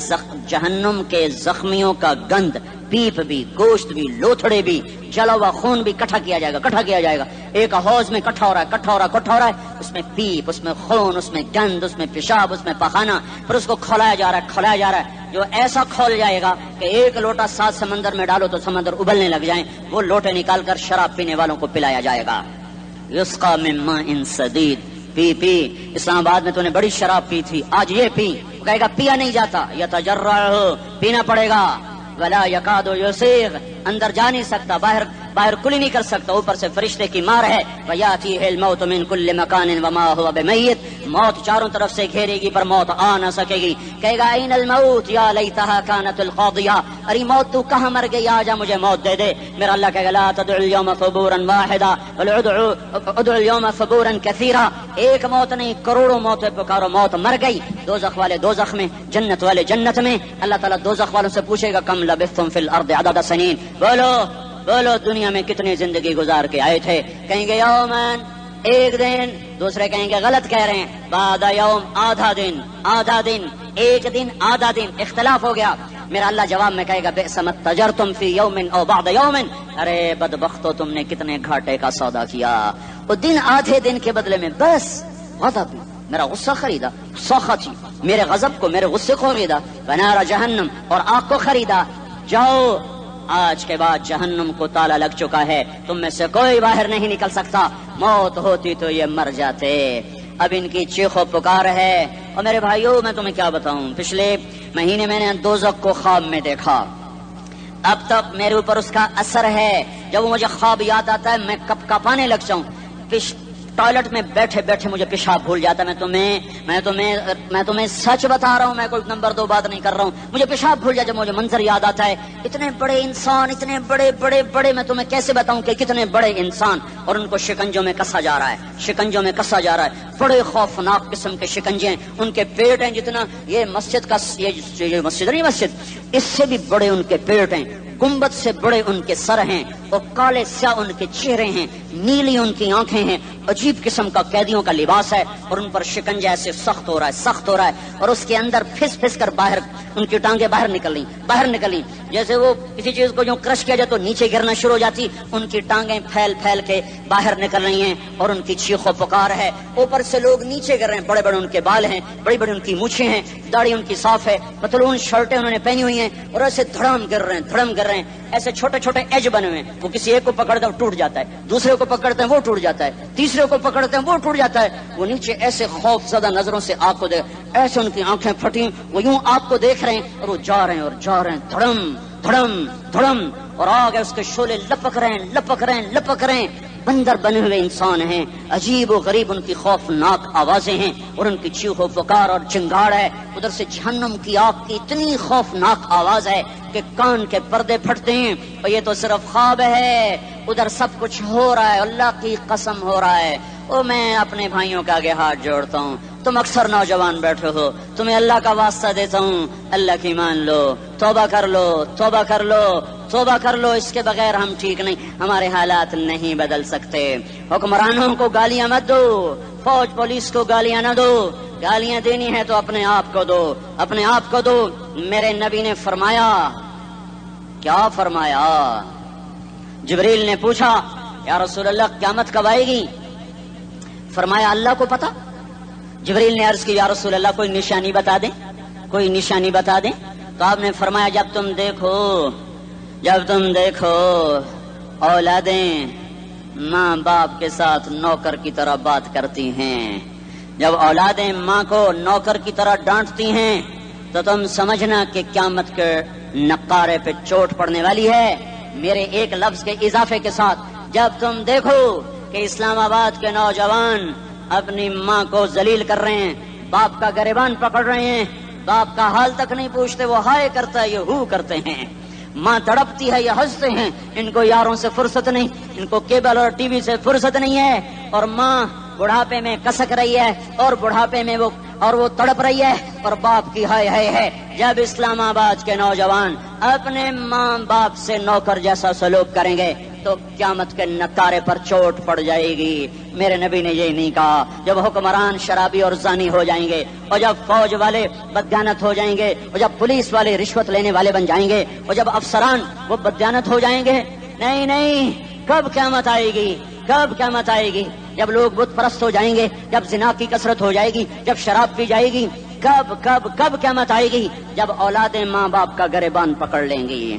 जहन्नुम के जख्मियों का गंद। पीप भी, गोश्त भी, लोथड़े भी, जला हुआ खून भी इकट्ठा किया जाएगा, इकट्ठा किया जाएगा। एक हौज में इकट्ठा हो रहा है, इकट्ठा हो रहा है, इकट्ठा हो रहा है। उसमें पीप, उसमें खून, उसमें गंद उसमें पेशाब, उसमें पखाना, फिर उसको खोलाया जा रहा है, खोलाया जा रहा है। जो ऐसा खोल जाएगा कि एक लोटा सात समंदर में डालो तो समंदर उबलने लग जाए, वो लोटे निकाल कर शराब पीने वालों को पिलाया जाएगा। युस्का मिम्मा इन सदीद। P P. इस्लामाबाद में तूने बड़ी शराब पी थी, आज ये पी। कहेगा, पिया नहीं जाता या तजर्रा हो पीना पड़ेगा। वला यकादो योसेग। अंदर जा नहीं सकता बाहर बाहर कुली नहीं कर सकता, ऊपर से फरिश्ते की मार है। वयाती मौत मिन कुल्ले मकान वमा हुआ बेमयत मौत चारों तरफ़ से घेरेगी, पर मौत आ न सकेगी। कहेगा इन मौत या लईतहा कानतुल क़ादिया। अरे, मौत तू कहाँ मर गई? आजा मुझे मौत दे दे। मेरा अल्लाह कहेगा, ला तदउल यौम फबूरन वाहिदा, बल उदउ यौम फबूरन कसीरा। एक मौत नहीं, करोड़ों मौत पुकारो, मौत मर गई। दोजख वाले दोजख में, जन्नत वाले जन्नत में। अल्लाह ताला दोजख वालों से पूछेगा, कम लबिस्तुम फिल अर्द अदद सनीन? बोलो बोलो, दुनिया में कितनी ज़िंदगी गुजार के आए थे? कहेंगे, यौमन, एक दिन। दूसरे कहेंगे, गलत कह रहे हैं। बादा यौम, आधा दिन आधा दिन, एक दिन, आधा दिन। इख्तलाफ हो गया। मेरा अल्लाह जवाब में कहेगा बेसमत तजर तुम फ़ी यौमिन और बाद यौमिन। अरे, बदबख्तो तुमने कितने घाटे का सौदा किया। वो दिन आधे दिन के बदले में, बस गजब मेरा गुस्सा खरीदा सौखा थी मेरे गजब को मेरे गुस्से को खरीदा। बनारा जहन्नम और आग को खरीदा। जाओ आज के बाद जहन्नुम को ताला लग चुका है। तुम में से कोई बाहर नहीं निकल सकता। मौत होती तो ये मर जाते। अब इनकी चीखो पुकार है। और मेरे भाइयों, मैं तुम्हें क्या बताऊँ? पिछले महीने मैंने दो को ख्वाब में देखा। अब तक मेरे ऊपर उसका असर है। जब मुझे ख्वाब याद आता है, मैं कप कपाने लग जाऊँ। टॉयलेट में बैठे बैठे मुझे पेशाब भूल जाता मैं तुम्हें मैं तुम्हें मैं तुम्हें सच बता रहा हूँ मैं कोई नंबर दो बात नहीं कर रहा हूँ। मुझे पेशाब भूल जाता मुझे मंजर याद आता है। इतने बड़े इंसान इतने बड़े बड़े बड़े मैं तुम्हें कैसे बताऊँ कि कितने बड़े इंसान? और उनको शिकंजों में कसा जा रहा है शिकंजों में कसा जा रहा है। बड़े खौफनाक किस्म के शिकंजे हैं उनके पेट हैं जितना। ये मस्जिद का ये, ये मस्जिद नहीं मस्जिद इससे भी बड़े उनके पेट हैं। गुंबद से बड़े उनके सर हैं और काले स्या उनके चेहरे हैं, नीली उनकी आँखें हैं। अजीब किस्म का कैदियों का लिबास है और उन पर शिकंजा ऐसे सख्त हो रहा है, सख्त हो रहा है और उसके अंदर फिस फिस कर बाहर, उनकी टांगे बाहर निकल रही, बाहर निकली जैसे वो किसी चीज़ को जो क्रश किया जाए तो नीचे गिरना शुरू हो जाती, उनकी टांगे फैल फैल के बाहर निकल रही हैं और उनकी चीखो पुकार है। ऊपर से लोग नीचे गिर रहे हैं बड़े बड़े उनके बाल हैं बड़ी बड़ी उनकी मूछे हैं, दाढ़ी उनकी साफ़ है पतलून शर्टें उन्होंने पहनी हुई हैं और ऐसे धड़म गिर रहे हैं, धड़म गिर रहे हैं। ऐसे छोटे छोटे एज बने हुए वो किसी एक को पकड़ते हैं टूट जाता है। दूसरे को पकड़ते हैं, वो टूट जाता है। तीसरे को पकड़ते हैं, वो टूट जाता है। वो नीचे ऐसे खौफ ज़्यादा नज़रों से आपको देख ऐसे उनकी आँखें फटी वो यूँ आपको देख रहे हैं और वो जा रहे हैं और जा रहे हैं। धड़म धड़म धड़म। और आगे उसके शोले लपक रहे हैं, लपक रहे हैं, लपक रहे हैं। बंदर बने हुए इंसान हैं। अजीब और गरीब उनकी खौफनाक आवाज़ें हैं और उनकी चीखो पुकार और चिंगाड़ है। उधर से जहन्नम की आग की इतनी खौफनाक आवाज़ है कि कान के पर्दे फटते हैं और ये तो सिर्फ़ ख्वाब है। उधर सब कुछ हो रहा है। अल्लाह की कसम हो रहा है। ओ, मैं अपने भाइयों के आगे हाथ जोड़ता हूँ। तुम अक्सर नौजवान बैठे हो। तुम्हें अल्लाह का वास्ता देता हूँ। अल्लाह की मान लो। तोबा कर लो, तोबा कर लो, तोबा कर लो। इसके बगैर हम ठीक नहीं, हमारे हालात नहीं बदल सकते। हुक्मरानों को गालियाँ मत दो। फौज पुलिस को गालियाँ ना दो। गालियाँ देनी है तो अपने आप को दो। अपने आप को दो। मेरे नबी ने फरमाया, क्या फरमाया? जबरील ने पूछा, या रसूल अल्लाह क्यामत कब आएगी? फरमाया, अल्लाह को पता। जबरील ने अर्ज़ की या रसूल अल्लाह कोई निशानी बता दें? कोई निशानी बता दें? तो आपने फरमाया, जब तुम देखो, जब तुम देखो, औलादें माँ बाप के साथ नौकर की तरह बात करती हैं। जब औलादें माँ को नौकर की तरह डांटती हैं तो तुम समझना कि क्यामत के नकारे पे चोट पड़ने वाली है। मेरे एक लफ्ज के इजाफे के साथ, जब तुम देखो कि इस्लामाबाद के नौजवान अपनी माँ को जलील कर रहे हैं। बाप का गरेबान पकड़ रहे हैं। बाप का हाल तक नहीं पूछते, वो हाय करता है, ये हु करते हैं। माँ तड़पती है, ये हँसते हैं। इनको यारों से फुर्सत नहीं, इनको केबल और टीवी से फुर्सत नहीं है। और माँ बुढ़ापे में कसक रही है, और बुढ़ापे में वो, और वो तड़प रही है, और बाप की हाय हाय है। जब इस्लामाबाद के नौजवान अपने माँ बाप से नौकर जैसा सलूक करेंगे तो क्यामत के नकारे पर चोट पड़ जाएगी। मेरे नबी ने यही नहीं कहा, जब हुक्मरान शराबी और जानी हो जाएँगे और जब फौज वाले बदयानत हो जाएँगे और जब पुलिस वाले रिश्वत लेने वाले बन जाएँगे और जब अफसरान वो बदयानत हो जाएँगे, नहीं नहीं, कब क्यामत आएगी, कब क्यामत आएगी? जब लोग बुत परस्त हो जाएँगे, जब जिना की कसरत हो जाएगी, जब शराब पी जाएगी, कब कब कब क्यामत आएगी? जब औलादे माँ बाप का गरेबान पकड़ लेंगी।